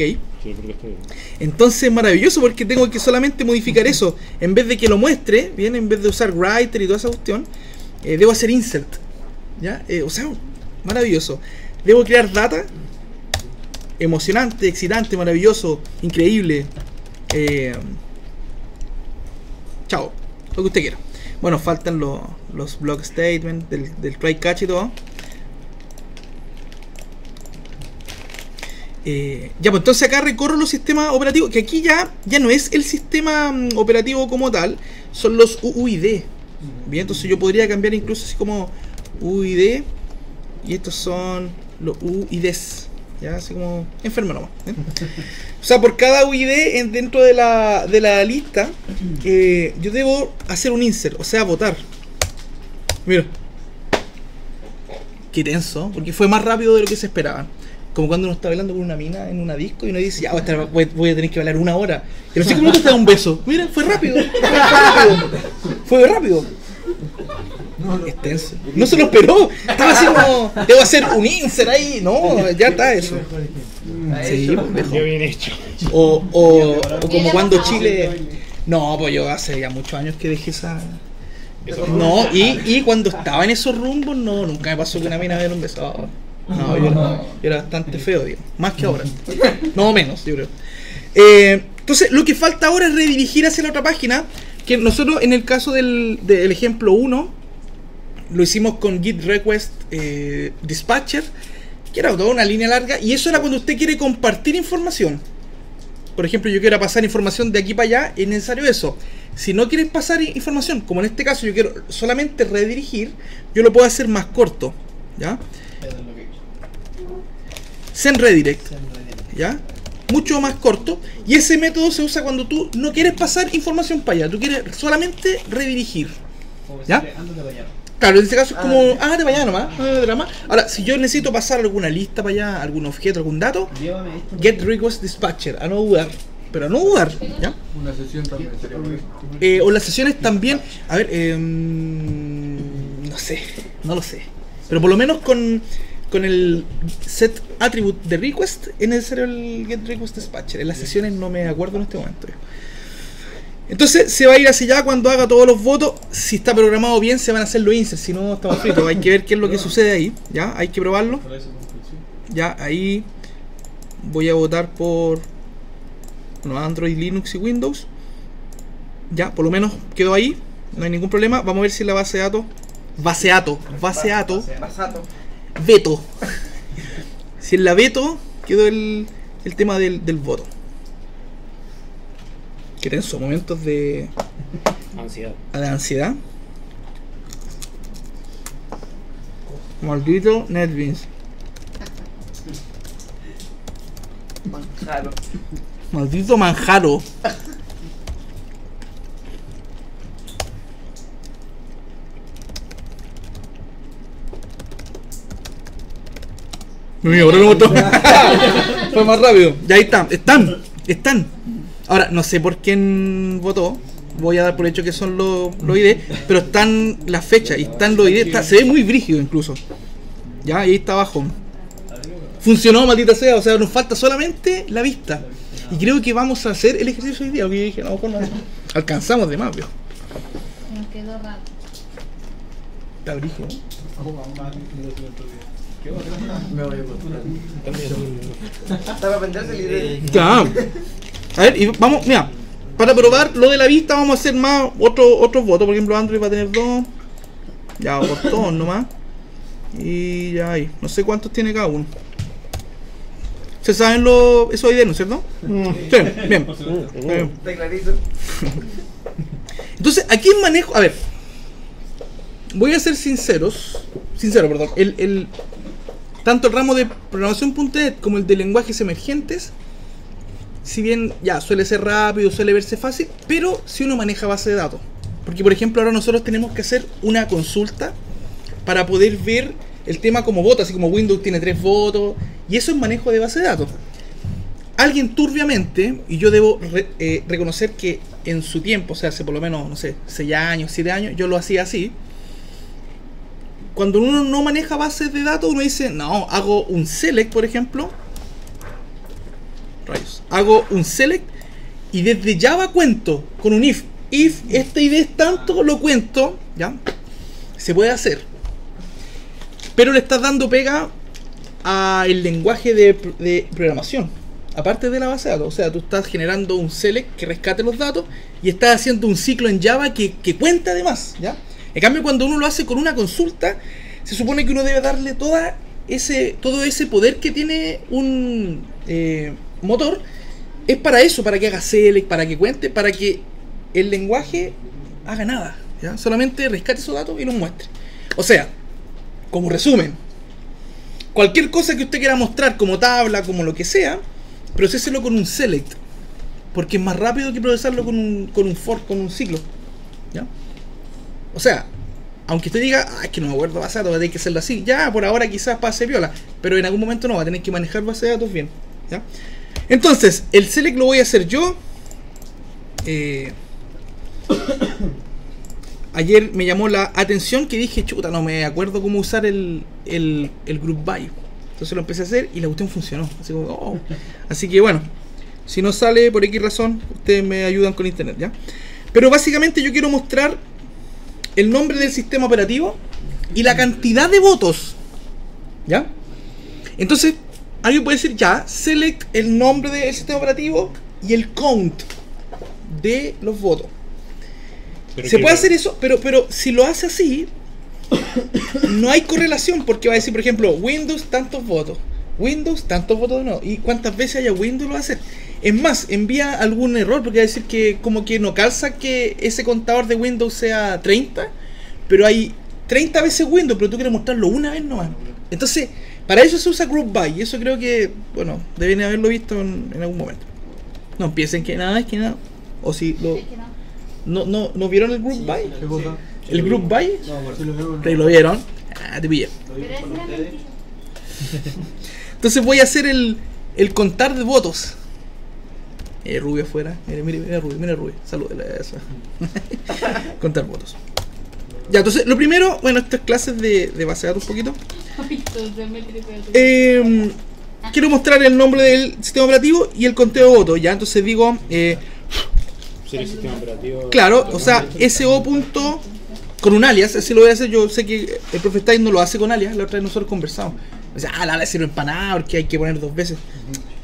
Entonces maravilloso porque tengo que solamente modificar eso. En vez de que lo muestre, bien, en vez de usar writer y toda esa cuestión, eh, debo hacer insert. ¿Ya? Eh, o sea, maravilloso. Debo crear data. Emocionante, excitante, maravilloso, increíble. Eh, chao. Lo que usted quiera. Bueno, faltan los, los block statements del, del try catch y todo. Eh, ya, pues entonces acá recorro los sistemas operativos, que aquí ya, ya no es el sistema mm, operativo como tal, son los UUID. Bien, entonces yo podría cambiar incluso así como UID y estos son los UIDs. Ya, así como enfermo nomás. ¿eh? O sea, por cada UID en- dentro de la, de la lista, eh, yo debo hacer un insert, o sea, votar. Mira. Qué tenso, porque fue más rápido de lo que se esperaban. Como cuando uno está bailando con una mina en una disco y uno dice, ya voy a, tener que bailar una hora. Y a los cinco minutos te da un beso. Mira. Fue rápido. Fue rápido. Es tenso. No se lo esperó. Estaba como, debo hacer un insert ahí. No, ya está eso. Sí, pues, viejo. Ya bien hecho. O, o, o como cuando Chile. No, pues yo hace ya muchos años que dejé esa. No, y, y cuando estaba en esos rumbos, no, nunca me pasó que una mina me diera un beso. No, yo era, yo era bastante feo, digo. Más que ahora. No menos, yo creo. Eh, entonces, lo que falta ahora es redirigir hacia la otra página que nosotros en el caso del, del ejemplo 1 lo hicimos con git request eh, dispatcher, que era toda una línea larga, y eso era cuando usted quiere compartir información. Por ejemplo, yo quiero pasar información de aquí para allá, es necesario eso. Si no quieres pasar información, como en este caso yo quiero solamente redirigir, yo lo puedo hacer más corto, ¿ya? Send redirect, ¿ya? Mucho más corto. Y ese método se usa cuando tú no quieres pasar información para allá, tú quieres solamente redirigir. ¿Ya? Claro, en este caso es como, ah, te vaya nomás, no hay drama. Ahora, si yo necesito pasar alguna lista para allá, algún objeto, algún dato, get request dispatcher, a no dudar. Pero a no dudar, ¿ya? Una sesión también sería. Eh, o las sesiones también, a ver, eh, no sé, no lo sé. Pero por lo menos con, con el set attribute de request es necesario el get request dispatcher. En las sesiones no me acuerdo en este momento. Entonces se va a ir hacia allá cuando haga todos los votos. Si está programado bien, se van a hacer los inserts. Si no, estamos fritos. Hay que ver qué es lo que sucede ahí. Ya, hay que probarlo. Ya, ahí voy a votar por bueno, Android, Linux y Windows. Ya, por lo menos quedó ahí. No hay ningún problema. Vamos a ver si la base de datos. Base de datos. Base de datos. Basato. Veto. Si en la veto quedó el, el tema del, del voto. Qué tenso, momentos de, Ansiedad. de ansiedad. Maldito NetBeans. Manjaro. Maldito manjaro. Mira, ahora no votó. Fue más rápido. Ya ahí están. Están. Están. Ahora, no sé por quién votó. Voy a dar por hecho que son los, los ID. Pero están las fechas y están los ID. Está- se ve muy brígido incluso. Ya, y ahí está abajo. Funcionó, maldita sea. O sea, nos falta solamente la vista. Y creo que vamos a hacer el ejercicio hoy día. Porque yo dije, a lo mejor no alcanzamos de más, viejo. Nos quedó rato. Está brígido. Me voy a para venderse el idea. Ya. A ver, y vamos, mira, para probar lo de la vista vamos a hacer más otro, otros votos. Por ejemplo, Android va a tener dos. Ya, todos nomás. Y ya ahí. No sé cuántos tiene cada uno. ¿Se saben los, esos ID, no es cierto? Sí, bien. Bien. Está clarito. Entonces, aquí en manejo. A ver. Voy a ser sinceros. Sincero, perdón. El, el- tanto el ramo de programación.net como el de lenguajes emergentes. Si bien ya suele ser rápido, suele verse fácil, pero si uno maneja base de datos. Porque, por ejemplo, ahora nosotros tenemos que hacer una consulta para poder ver el tema como voto, así como Windows tiene tres votos, y eso es manejo de base de datos. Alguien turbiamente, y yo debo re- eh, reconocer que en su tiempo, o sea, hace por lo menos, no sé, 6 años, 7 años, yo lo hacía así. Cuando uno no maneja bases de datos, uno dice, no, hago un select, por ejemplo. Rayos. Hago un select y desde Java cuento con un if. If esta idea es tanto, lo cuento, ¿ya? Se puede hacer. Pero le estás dando pega al lenguaje de, pr- de programación. Aparte de la base de datos. O sea, tú estás generando un select que rescate los datos y estás haciendo un ciclo en Java que, que cuenta además, ¿ya? En cambio, cuando uno lo hace con una consulta, se supone que uno debe darle toda ese, todo ese poder que tiene un eh, motor. Es para eso, para que haga select, para que cuente, para que el lenguaje haga nada. ¿ya? Solamente rescate esos datos y los muestre. O sea, como resumen, cualquier cosa que usted quiera mostrar como tabla, como lo que sea, procéselo con un select. Porque es más rápido que procesarlo con un, con un for, con un ciclo. ¿Ya? O sea, aunque usted diga, ah, es que no me acuerdo base de datos, va a tener que hacerlo así. Ya, por ahora quizás pase viola. Pero en algún momento no, va a tener que manejar base de datos bien. ¿Ya? Entonces, el select lo voy a hacer yo. Eh, ayer me llamó la atención que dije, chuta, no me acuerdo cómo usar el, el, el group by. Entonces lo empecé a hacer y la cuestión funcionó. Así, como, oh. Así que bueno, si no sale por X razón, ustedes me ayudan con internet, ¿ya? Pero básicamente yo quiero mostrar el nombre del sistema operativo y la cantidad de votos. ¿Ya? Entonces, alguien puede decir ya, select el nombre del sistema operativo y el count de los votos. Pero Se puede hacer eso, pero, pero si lo hace así, no hay correlación porque va a decir, por ejemplo, Windows tantos votos, Windows tantos votos no, y cuántas veces haya Windows lo va a hacer. Es más, envía algún error porque va a decir que como que no calza que ese contador de Windows sea 30, pero hay 30 veces Windows, pero tú quieres mostrarlo una vez nomás. Entonces, para eso se usa Group By, y eso creo que, bueno, deben haberlo visto en, en algún momento. No piensen que nada es que nada. O si lo, no. no, no, ¿no vieron el Group cosa? ¿El Group By? Sí, lo vieron. Ah, te pillé. Entonces voy a hacer el, el contar de votos. Eh, Rubio afuera. Mire, mire, mire, Rubio, mire, Rubio. Eso. contar votos. Ya, entonces, lo primero, bueno, estas clases de, de base de datos un poquito. Eh, quiero mostrar el nombre del sistema operativo y el conteo de votos. Ya, entonces digo, eh, sistema operativo. Claro, o sea, SO punto con un alias, así lo voy a hacer. Yo sé que el profe Stein no lo hace con alias, la otra vez nosotros conversamos. O sea, ah, la alias sirve para nada porque hay que poner dos veces.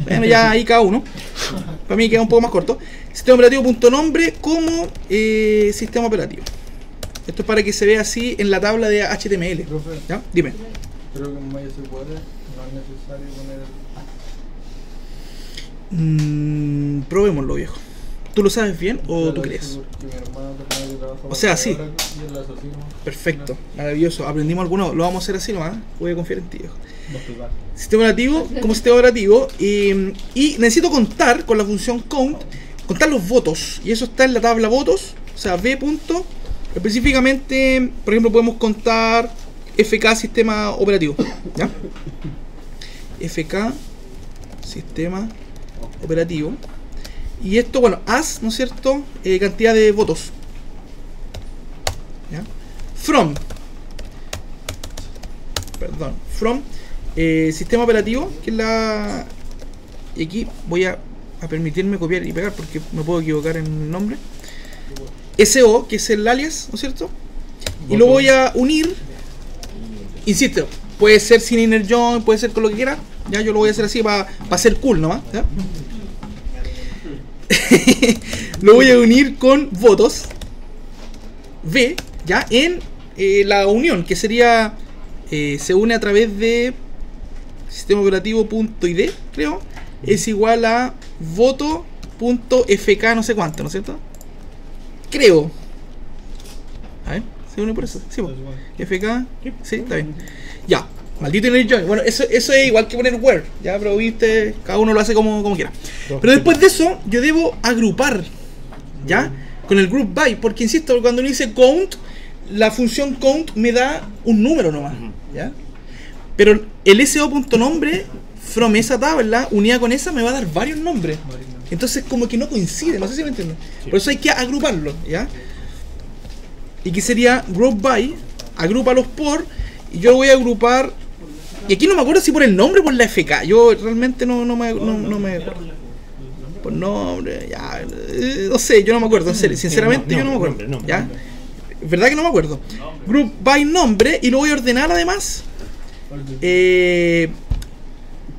Bueno, ya ahí cada uno. Para mí queda un poco más corto. Sistema operativo punto nombre como eh, sistema operativo. Esto es para que se vea así en la tabla de HTML. Profe, ¿Ya? Dime. creo que en MySQL no es necesario poner Mm, probémoslo, viejo. ¿Tú lo sabes bien o Ya tú crees? hice porque mi hermano también que trabaja O sea, sí. Perfecto, maravilloso. Aprendimos alguno, lo vamos a hacer así nomás. Voy a confiar en ti, viejo. Sistema operativo como sistema operativo eh, y necesito contar con la función count, contar los votos y eso está en la tabla votos, o sea, v punto, específicamente, por ejemplo, podemos contar FK sistema operativo, ¿ya? FK sistema operativo y esto, bueno, as, ¿no es cierto? Eh, cantidad de votos, ¿ya? From, perdón, from eh, sistema operativo, que es la. Y aquí voy a, a permitirme copiar y pegar porque me puedo equivocar en el nombre. SO, que es el alias, ¿no es cierto? Y lo voy a unir. Insisto, puede ser sin inner join, puede ser con lo que quiera. Ya yo lo voy a hacer así para ser cool nomás. lo voy a unir con votos V, ya en eh, la unión, que sería. eh, se une a través de sistema operativo punto ID, creo, es igual a voto punto FK no sé cuánto, ¿no es cierto? Creo. A ver, se une por eso. Sí, po. FK, sí, está bien. Ya, maldito inner join. Bueno, eso, eso es igual que poner where, ya, pero viste, cada uno lo hace como, como quiera. Pero después de eso, yo debo agrupar, ¿ya? Con el group by, porque insisto, cuando uno dice count, la función count me da un número nomás, ¿ya? Pero el SO.nombre from esa tabla, unida con esa, me va a dar varios nombres. Entonces como que no coincide, no sé si me entienden. Por eso hay que agruparlo, ¿ya? Y que sería group by, agrúpalos por, y yo lo voy a agrupar. Y aquí no me acuerdo si por el nombre o por la FK. Yo realmente no, no me. No, no me por nombre, ya. eh, No sé, yo no me acuerdo, en serio. Sinceramente, yo no me acuerdo. ¿ya? ¿Verdad que no me acuerdo? Group by nombre y lo voy a ordenar además eh,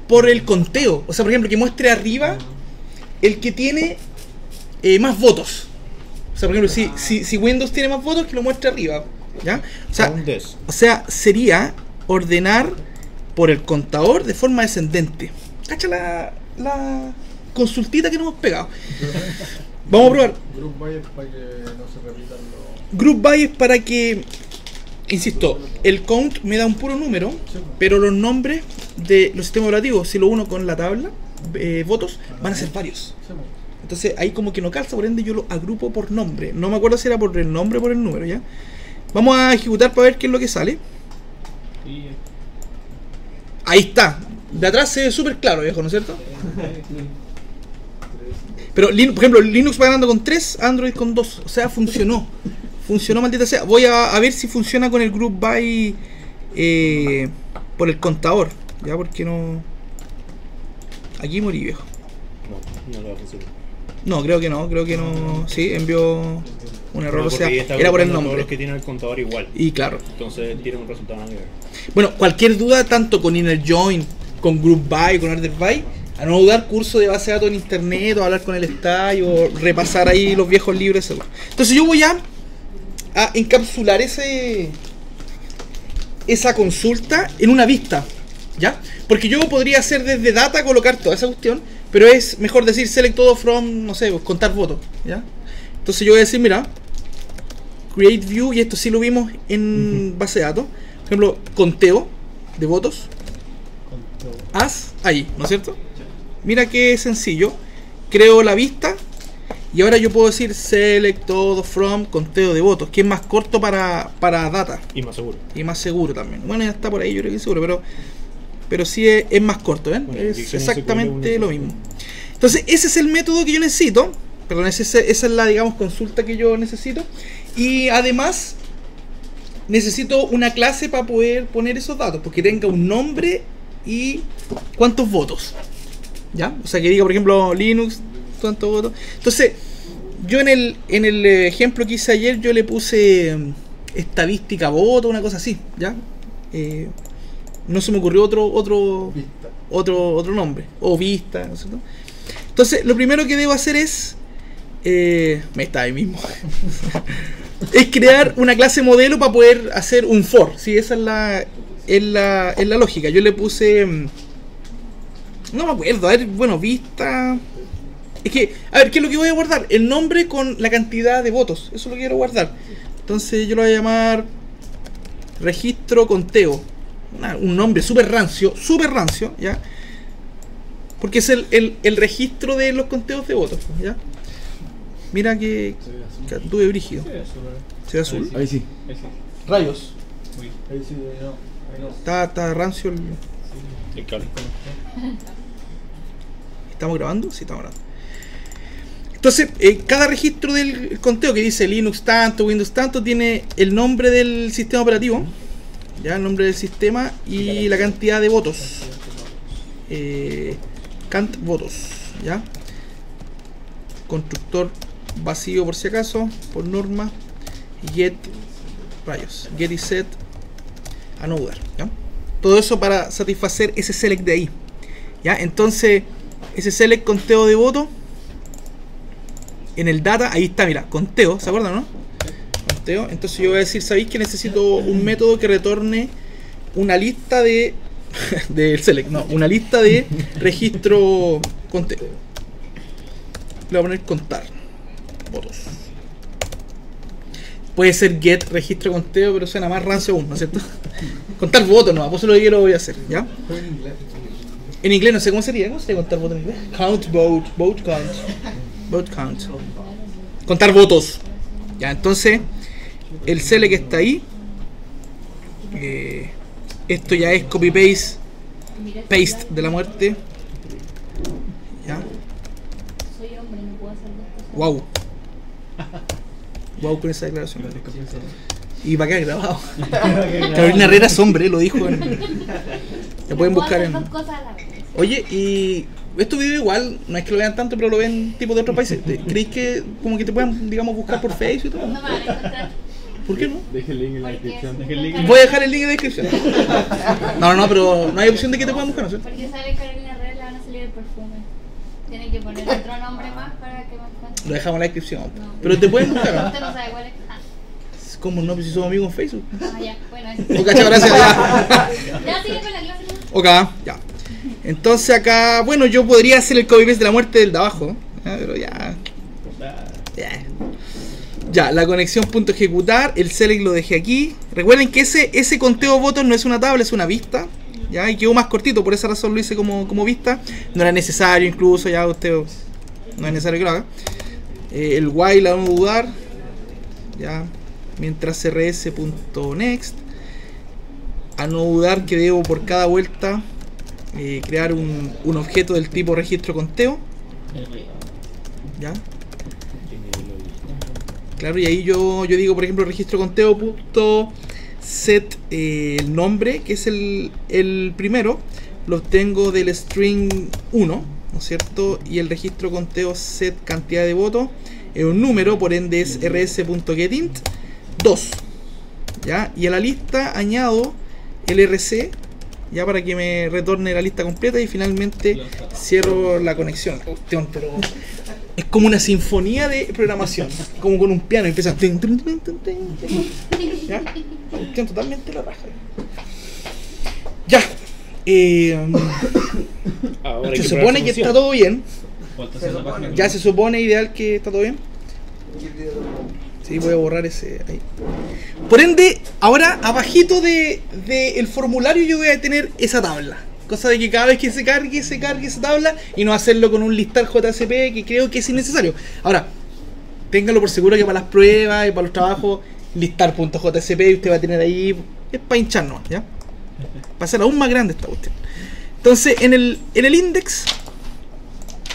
por el conteo. O sea, por ejemplo, que muestre arriba el que tiene eh, más votos. O sea, por ejemplo, si, si, si Windows tiene más votos, que lo muestre arriba. ¿Ya? O sea, o sería ordenar por el contador de forma descendente. Cacha la, la consultita que nos hemos pegado. Vamos a probar. Group by es para que no se repitan los. Group by es para que, insisto, el count me da un puro número, pero los nombres de los sistemas operativos, si lo uno con la tabla, eh, votos, van a ser varios. Entonces ahí como que no calza, por ende yo lo agrupo por nombre. No me acuerdo si era por el nombre o por el número, ¿ya? Vamos a ejecutar para ver qué es lo que sale. Ahí está. De atrás se ve súper claro, viejo, ¿no es cierto? Pero, por ejemplo, Linux va ganando con 3, Android con 2. O sea, funcionó. Funcionó, maldita sea. Voy a, a ver si funciona con el group by eh, por el contador. Ya, porque no. Aquí morí, viejo. No, no lo va a funcionar. No, creo que no, creo que no. Sí, envió un error. No, o sea, era por el todos nombre. los que tienen el contador igual. Y claro. Entonces tiene un resultado nada que ver. Bueno, cualquier duda, tanto con Inner Join, con Group By, con Order By, a no dudar curso de base de datos en internet, o hablar con el staff, o repasar ahí los viejos libros, seguro. Entonces yo voy a a encapsular ese esa consulta en una vista, ¿ya? Porque yo podría hacer desde data colocar toda esa cuestión, pero es mejor decir select todo from, no sé, pues, contar votos, ¿ya? Entonces yo voy a decir, mira, create view y esto sí lo vimos en base de datos. Por ejemplo, conteo de votos. Haz ahí, ¿no es cierto? Mira qué sencillo. Creo la vista y ahora yo puedo decir select todo from conteo de votos, que es más corto para, para data Y más seguro. y más seguro también. Bueno, ya está por ahí, yo creo que es seguro, pero, pero sí es, es más corto, ¿ven? Bueno, es exactamente lo mismo. Entonces, ese es el método que yo necesito. Perdón, esa es la, digamos, consulta que yo necesito. Y además, necesito una clase para poder poner esos datos, porque tenga un nombre y cuántos votos. ¿Ya? O sea, que diga, por ejemplo, Linux, cuántos votos. Entonces, yo en el, en el eh, ejemplo que hice ayer, yo le puse mm, estadística voto, una cosa así, ¿ya? Eh, no se me ocurrió otro, otro, otro, otro nombre, o vista, ¿no es cierto? Entonces, lo primero que debo hacer es. eh, me está ahí mismo. es crear una clase modelo para poder hacer un for. Sí, esa es la, es la, es la lógica. Yo le puse. mm, No me acuerdo, a ver, bueno, vista. Es que, a ver, ¿qué es lo que voy a guardar? El nombre con la cantidad de votos. Eso lo quiero guardar. Entonces yo lo voy a llamar registro conteo. Una- un nombre súper rancio, súper rancio, ¿ya? Porque es el, el- el registro de los conteos de votos, ¿ya? Mira que, que tuve brígido. Se ve azul. Ahí sí. Ahí sí. Rayos. Ahí sí, no. Está, está rancio el... El cable. ¿Estamos grabando? Sí, estamos grabando. Entonces, eh, cada registro del conteo que dice Linux tanto, Windows tanto, tiene el nombre del sistema operativo, ya el nombre del sistema y la cantidad de votos. Eh, cant votos, ¿ya? Constructor vacío por si acaso, por norma. Get, rayos, get y set, ¿ya? Todo eso para satisfacer ese select de ahí. ¿Ya? Entonces, ese select conteo de votos. En el data, ahí está, mira, conteo, ¿se acuerdan, no? Entonces yo voy a decir, ¿sabéis que necesito un método que retorne una lista de. del select, no, una lista de registro conteo. Le voy a poner contar votos. Puede ser get registro conteo, pero suena más rancio aún, ¿no es cierto? Contar votos, no, pues lo que yo voy a hacer, ¿ya? En inglés no sé cómo sería, ¿cómo sería contar votos en inglés? Count vote, vote count. Vote count. Contar votos. Ya, entonces, el cele que está ahí. eh, esto ya es copy paste, paste de la muerte. Ya, Soy hombre, no puedo hacer dos cosas. wow. Wow con esa declaración. Y va a quedar grabado. Carolina Herrera es hombre, lo dijo en. Lo pueden buscar en. dos cosas a la vez. Oye, y estos videos igual, no es que lo vean tanto, pero lo ven tipo de otros países. ¿Te- ¿Creéis que como que te puedan, digamos, buscar por Facebook y todo? No me van a encontrar. ¿Por qué no? Deje el link en la descripción. Voy a dejar el link en la descripción. No, no, no, pero no hay opción de que te puedan buscar, ¿no? sé? Porque sale Carolina Herrera, le van a salir el perfume. Tienen que poner otro nombre más para que me encuentren. Lo dejamos en la descripción. No. Pero te pueden buscar, Usted ¿no? no sabe cuál es. Ah, ¿Cómo no? Pues si somos amigos en Facebook. ah, ya. Bueno, eso. Ok, chao, gracias, ya. Ya sigue con la clase. ¿no? Ok, ya. Entonces acá, bueno, yo podría hacer el copy paste de la muerte del de abajo. ¿eh? Pero. Ya. Ya, la conexión punto ejecutar, el select lo dejé aquí. Recuerden que ese, ese conteo de votos no es una tabla, es una vista. Ya, y quedó más cortito, por esa razón lo hice como, como vista. No era necesario incluso, ya usted no es necesario que lo haga. Eh, el while la vamos a dudar. Ya. Mientras crs.next. A no dudar que debo por cada vuelta eh, crear un, un objeto del tipo registro conteo. ¿Ya? Claro, y ahí yo, yo digo, por ejemplo, registro conteo punto set eh, el nombre, que es el, el primero, lo obtengo del string 1, ¿no es cierto? Y el registro conteo set cantidad de votos es un número, por ende es rs.getInt 2. ¿Ya? Y a la lista añado el rc, ya para que me retorne la lista completa y finalmente cierro la conexión. Cuestión, pero es como una sinfonía de programación, como con un piano, y empieza. ¿Ya? Cuestión totalmente la raja. Ya. eh, Ahora hay se que supone que está todo bien. Ya se supone ideal que está todo bien. Sí, voy a borrar ese ahí. Por ende, ahora abajito de, de el formulario yo voy a tener esa tabla. Cosa de que cada vez que se cargue, se cargue esa tabla y no hacerlo con un listar JSP que creo que es innecesario. Ahora, téngalo por seguro que para las pruebas y para los trabajos, listar.jsp y usted va a tener ahí, es para hincharnos, ¿ya? Para hacer aún más grande esta cuestión. Entonces, en el, en el index,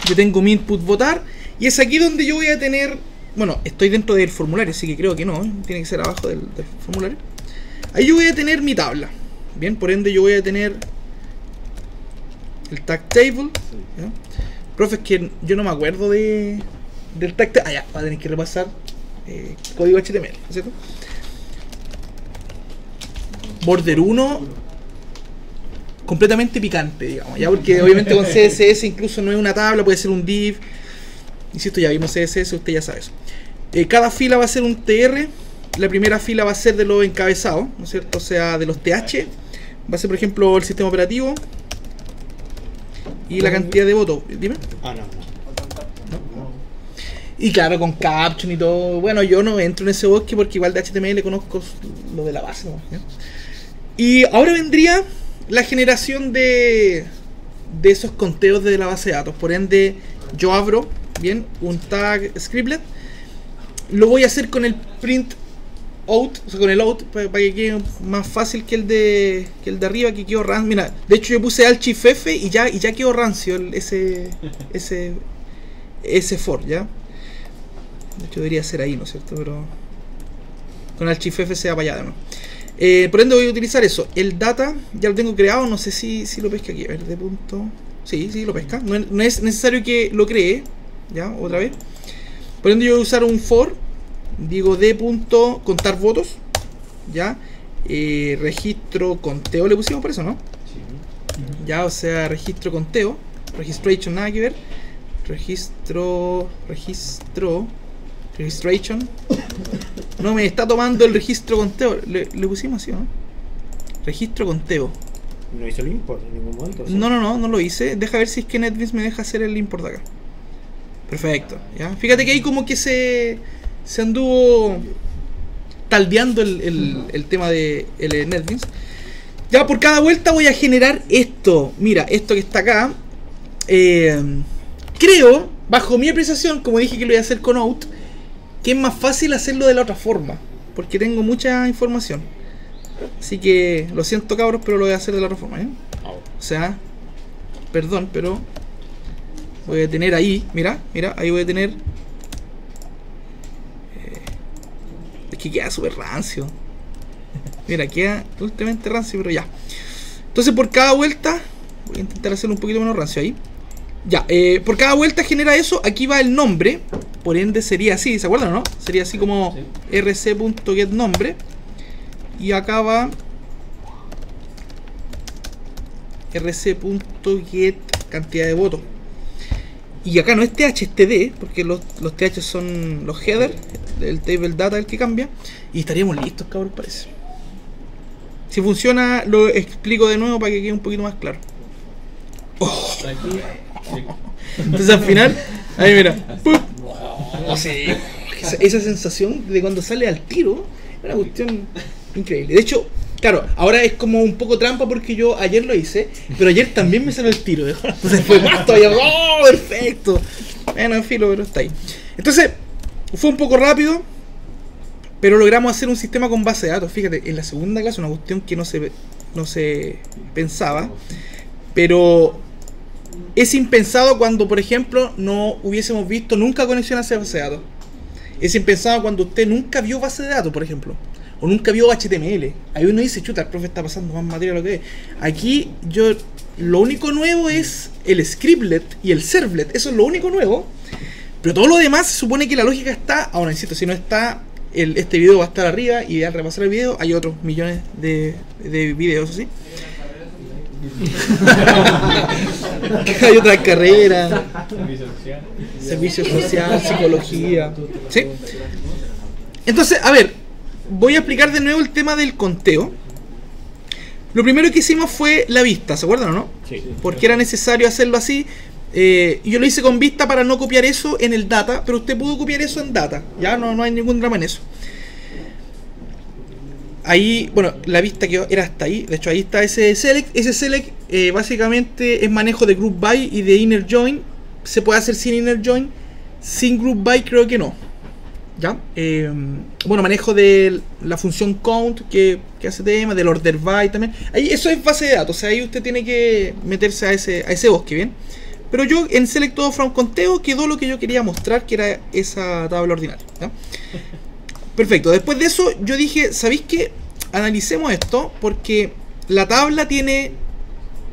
yo tengo mi input votar y es aquí donde yo voy a tener, bueno, estoy dentro del formulario, así que creo que no, ¿eh? tiene que ser abajo del formulario. Ahí yo voy a tener mi tabla. Bien, por ende yo voy a tener el tag table. ¿ya? Profe, es que yo no me acuerdo de, del tag table. Ah, ya, va a tener que repasar eh, código HTML, ¿no es cierto? Border 1 completamente picante, digamos, ya porque obviamente con CSS incluso no es una tabla, puede ser un div. Insisto, ya vimos CSS, usted ya sabe eso. Eh, cada fila va a ser un TR. La primera fila va a ser de los encabezados, ¿no es cierto? O sea, de los TH. Va a ser, por ejemplo, el sistema operativo. Y la cantidad de votos. Dime. Ah, no, no. Y claro, con caption y todo. Bueno, yo no entro en ese bosque porque igual de HTML conozco lo de la base. Y ahora vendría la generación de, de esos conteos de la base de datos. Por ende, yo abro bien un tag scriptlet. Lo voy a hacer con el print out, o sea, con el out, para, que quede más fácil que el de que el de arriba, que quedó rancio. Mira, de hecho yo puse shift F y ya, y ya quedó rancio el- ese, ese, ese for, ¿ya? De hecho debería ser ahí, ¿no es cierto? Pero con alt shift F se va para allá, ¿no? Eh, por ende voy a utilizar eso. El data ya lo tengo creado, no sé si, si lo pesca aquí. A ver, de punto. Sí, sí, lo pesca. No, no es necesario que lo cree, ¿ya? Otra vez. Por ende yo voy a usar un for. Digo de punto contar votos, ¿ya? Eh, registro conteo le pusimos por eso, ¿no? Ya, o sea, registro conteo. Registration, nada que ver. Registro. Registro. Registration. No me está tomando el registro conteo. Le, le pusimos así, ¿no? Registro conteo. No hizo el import en ningún momento. ¿sí? No, no, no, no lo hice. Deja ver si es que NetBeans me deja hacer el import de acá. Perfecto, ¿ya? Fíjate que ahí como que se, se anduvo taldeando el, el- tema de el NetBeans. Ya por cada vuelta voy a generar esto. Mira, esto que está acá. eh, creo, bajo mi apreciación, como dije que lo voy a hacer con Out, que es más fácil hacerlo de la otra forma. Porque tengo mucha información. Así que lo siento cabros, pero lo voy a hacer de la otra forma. ¿eh? O sea, perdón, pero voy a tener ahí, mira, mira, ahí voy a tener. eh, es que queda súper rancio. Mira, queda ultimamente rancio, pero ya. Entonces, por cada vuelta, voy a intentar hacerlo un poquito menos rancio ahí. Ya, eh, por cada vuelta genera eso. Aquí va el nombre. Por ende, sería así, ¿se acuerdan o no? Sería así como rc.getNombre. Y acá va rc.get cantidad de votos. Y acá no es th, es td, porque los, los th son los headers, el table data el que cambia. Y estaríamos listos, cabrón, parece. Si funciona, lo explico de nuevo para que quede un poquito más claro. Aquí, Entonces al final, ahí mira. Oh, esa sensación de cuando sale al tiro, es una cuestión increíble. De hecho, claro, ahora es como un poco trampa porque yo ayer lo hice, pero ayer también me salió el tiro. ¿eh? Entonces fue más todavía. ¡Oh, perfecto! Bueno, en filo, pero está ahí. Entonces, fue un poco rápido, pero logramos hacer un sistema con base de datos. Fíjate, en la segunda clase, una cuestión que no se, no se pensaba, pero es impensado cuando, por ejemplo, no hubiésemos visto nunca conexión hacia base de datos. Es impensado cuando usted nunca vio base de datos, por ejemplo. O nunca vio HTML. Ahí uno dice, chuta, el profe está pasando más materia lo que es. Aquí yo, lo único nuevo es el scriptlet y el servlet. Eso es lo único nuevo. Pero todo lo demás se supone que la lógica está, ahora insisto, si no está, el, este video va a estar arriba y al repasar el video hay otros millones de, de videos así. Hay otras carreras. Servicio social. Servicio social, psicología. ¿Sí? Entonces, a ver, voy a explicar de nuevo el tema del conteo. Lo primero que hicimos fue la vista, ¿se acuerdan o no? Sí. Porque era necesario hacerlo así. Eh, yo lo hice con vista para no copiar eso en el data, pero usted pudo copiar eso en data. Ya no, no hay ningún drama en eso. Ahí, bueno, la vista que era hasta ahí. De hecho, ahí está ese select. Ese select eh, básicamente es manejo de group by y de inner join. Se puede hacer sin inner join. Sin group by creo que no. ¿Ya? Eh, bueno, manejo de la función count que, que hace tema, del order by también. Ahí eso es base de datos, o sea, ahí usted tiene que meterse a ese, a ese bosque, ¿bien? Pero yo en select todo from conteo quedó lo que yo quería mostrar, que era esa tabla ordinaria. ¿ya? Perfecto, después de eso yo dije, ¿sabéis qué? Analicemos esto porque la tabla tiene...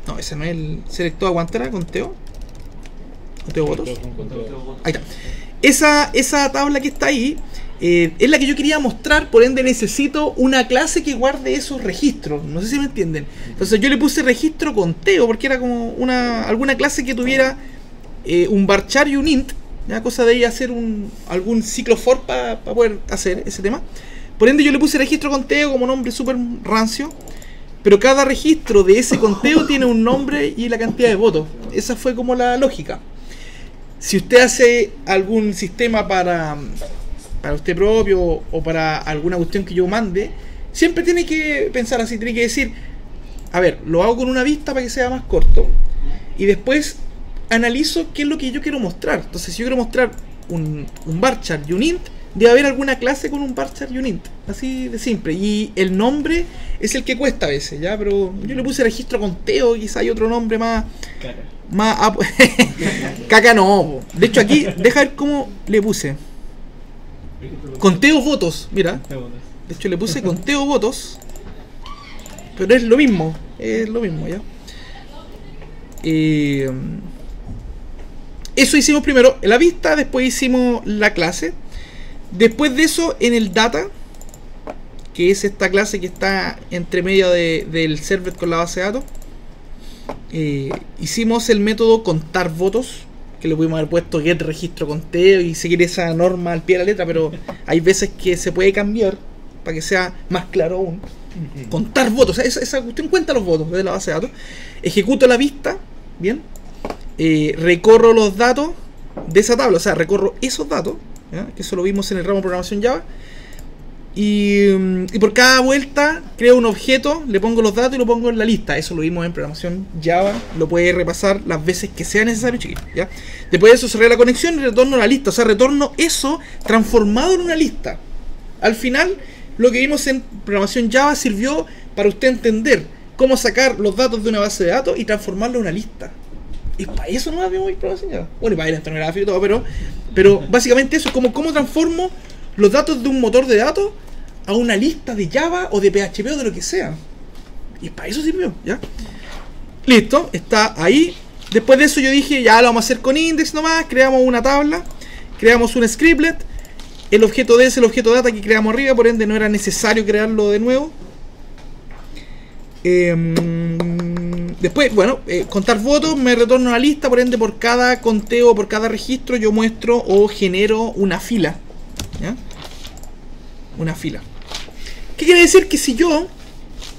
No, ese no es el select todo aguantará, conteo. Conteo votos. Ahí está. Esa, esa tabla que está ahí eh, es la que yo quería mostrar, por ende necesito una clase que guarde esos registros. No sé si me entienden. Entonces yo le puse registro conteo porque era como una alguna clase que tuviera eh, un varchar y un int. Ya cosa de ahí hacer un, algún ciclo for para poder hacer ese tema. Por ende yo le puse registro conteo como nombre súper rancio. Pero cada registro de ese conteo tiene un nombre y la cantidad de votos. Esa fue como la lógica si usted hace algún sistema para, para usted propio o para alguna cuestión que yo mande, siempre tiene que pensar así, tiene que decir, a ver, lo hago con una vista para que sea más corto y después analizo qué es lo que yo quiero mostrar. Entonces, si yo quiero mostrar un, un varchar y un int, debe haber alguna clase con un varchar y un int. Así de simple. Y el nombre es el que cuesta a veces, ¿ya? Pero yo le puse registro conteo, quizá hay otro nombre más... Caca. Más ap- Caca no. De hecho aquí, deja ver cómo le puse. Conteo votos, mira. De hecho le puse conteo votos. Pero es lo mismo. Es lo mismo, ¿ya? Eh, eso hicimos primero la vista, después hicimos la clase. Después de eso, en el data, que es esta clase que está entre medio de- del server con la base de datos, eh, hicimos el método contar votos, que le pudimos haber puesto get registro conteo y seguir esa norma al pie de la letra, pero hay veces que se puede cambiar para que sea más claro aún. Contar votos, esa, esa cuestión cuenta los votos de la base de datos. Ejecuto la vista, bien. Eh, recorro los datos de esa tabla, o sea, recorro esos datos, ¿ya? que eso lo vimos en el ramo de programación Java. Y, mm, y por cada vuelta creo un objeto, le pongo los datos y lo pongo en la lista. Eso lo vimos en programación Java. Lo puede repasar las veces que sea necesario, chiquillos. ¿ya? Después de eso cerré la conexión y retorno la lista. O sea, retorno eso transformado en una lista. Al final, lo que vimos en programación Java sirvió para usted entender cómo sacar los datos de una base de datos y transformarlo en una lista. Y para eso no en programación Java. Bueno, y para entorno gráfico y todo, pero, pero básicamente eso es como cómo transformo los datos de un motor de datos a una lista de Java o de PHP o de lo que sea. Y para eso sirvió, ¿ya? Listo, está ahí. Después de eso yo dije, ya lo vamos a hacer con index nomás, creamos una tabla, creamos un scriptlet, el objeto D es el objeto data que creamos arriba, por ende no era necesario crearlo de nuevo. Em, después, bueno, eh, contar votos, me retorno una lista, por ende por cada conteo, por cada registro yo muestro o genero una fila. ¿ya? Una fila. ¿Qué quiere decir? Que si yo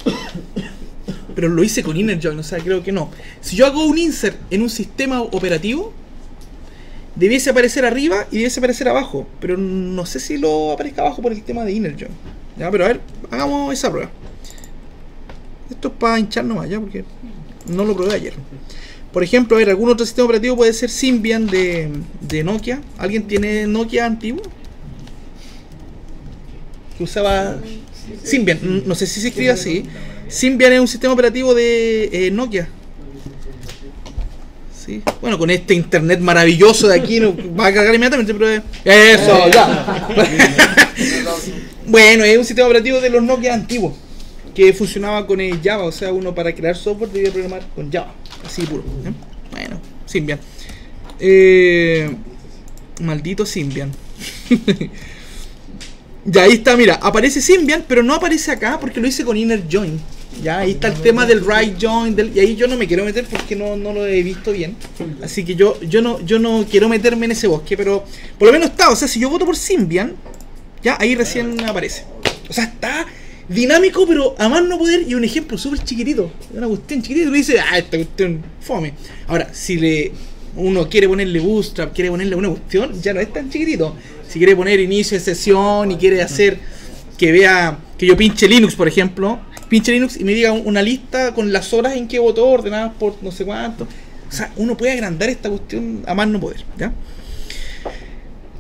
pero lo hice con inner o sea, creo que no. Si yo hago un insert en un sistema operativo, debiese aparecer arriba y debiese aparecer abajo, pero no sé si lo aparezca abajo por el tema de inner. Ya, pero a ver, hagamos esa prueba. Esto es para hinchar nomás, ya, porque no lo probé ayer. Por ejemplo, a ver, algún otro sistema operativo puede ser Symbian de, de Nokia. ¿Alguien tiene Nokia antiguo? Que usaba Symbian, no sé si se escribe así. Symbian es un sistema operativo de eh, Nokia. Sí. Bueno, con este internet maravilloso de aquí no, va a cargar inmediatamente, pero eh, eso, ya. bueno, es un sistema operativo de los Nokia antiguos que funcionaba con el Java, o sea, uno para crear software debía programar con Java, así puro. ¿eh? Bueno, Symbian. Eh, maldito Symbian. Ya ahí está, mira, aparece Symbian, pero no aparece acá porque lo hice con Inner Join. Ya, ahí está el tema del right join, del- y ahí yo no me quiero meter porque no, no lo he visto bien. Así que yo, yo no, yo no quiero meterme en ese bosque, pero por lo menos está, o sea, si yo voto por Symbian, ya ahí recién aparece. O sea, está dinámico, pero a más no poder, y un ejemplo súper chiquitito. Una cuestión chiquitita, y dice, ah, esta cuestión fome. Ahora, si le uno quiere ponerle bootstrap, quiere ponerle una cuestión, ya no es tan chiquitito. Si quiere poner inicio de sesión y quiere hacer que vea que yo pinche Linux, por ejemplo, pinche Linux y me diga un- una lista con las horas en que votó ordenadas por no sé cuánto. O sea, uno puede agrandar esta cuestión a más no poder, ¿ya?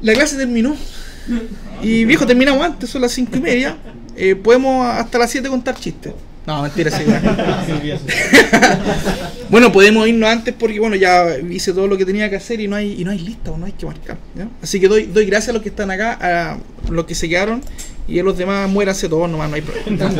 La clase terminó. Y viejo, terminamos antes, son las cinco y media. Eh, podemos hasta las 7 contar chistes. No, mentira, sí. bueno, podemos irnos antes porque bueno, ya hice todo lo que tenía que hacer y no hay, y no hay lista, no hay que marcar. ¿ya? Así que doy, doy gracias a los que están acá, a los que se quedaron, y a los demás muéranse todos nomás, no hay problema.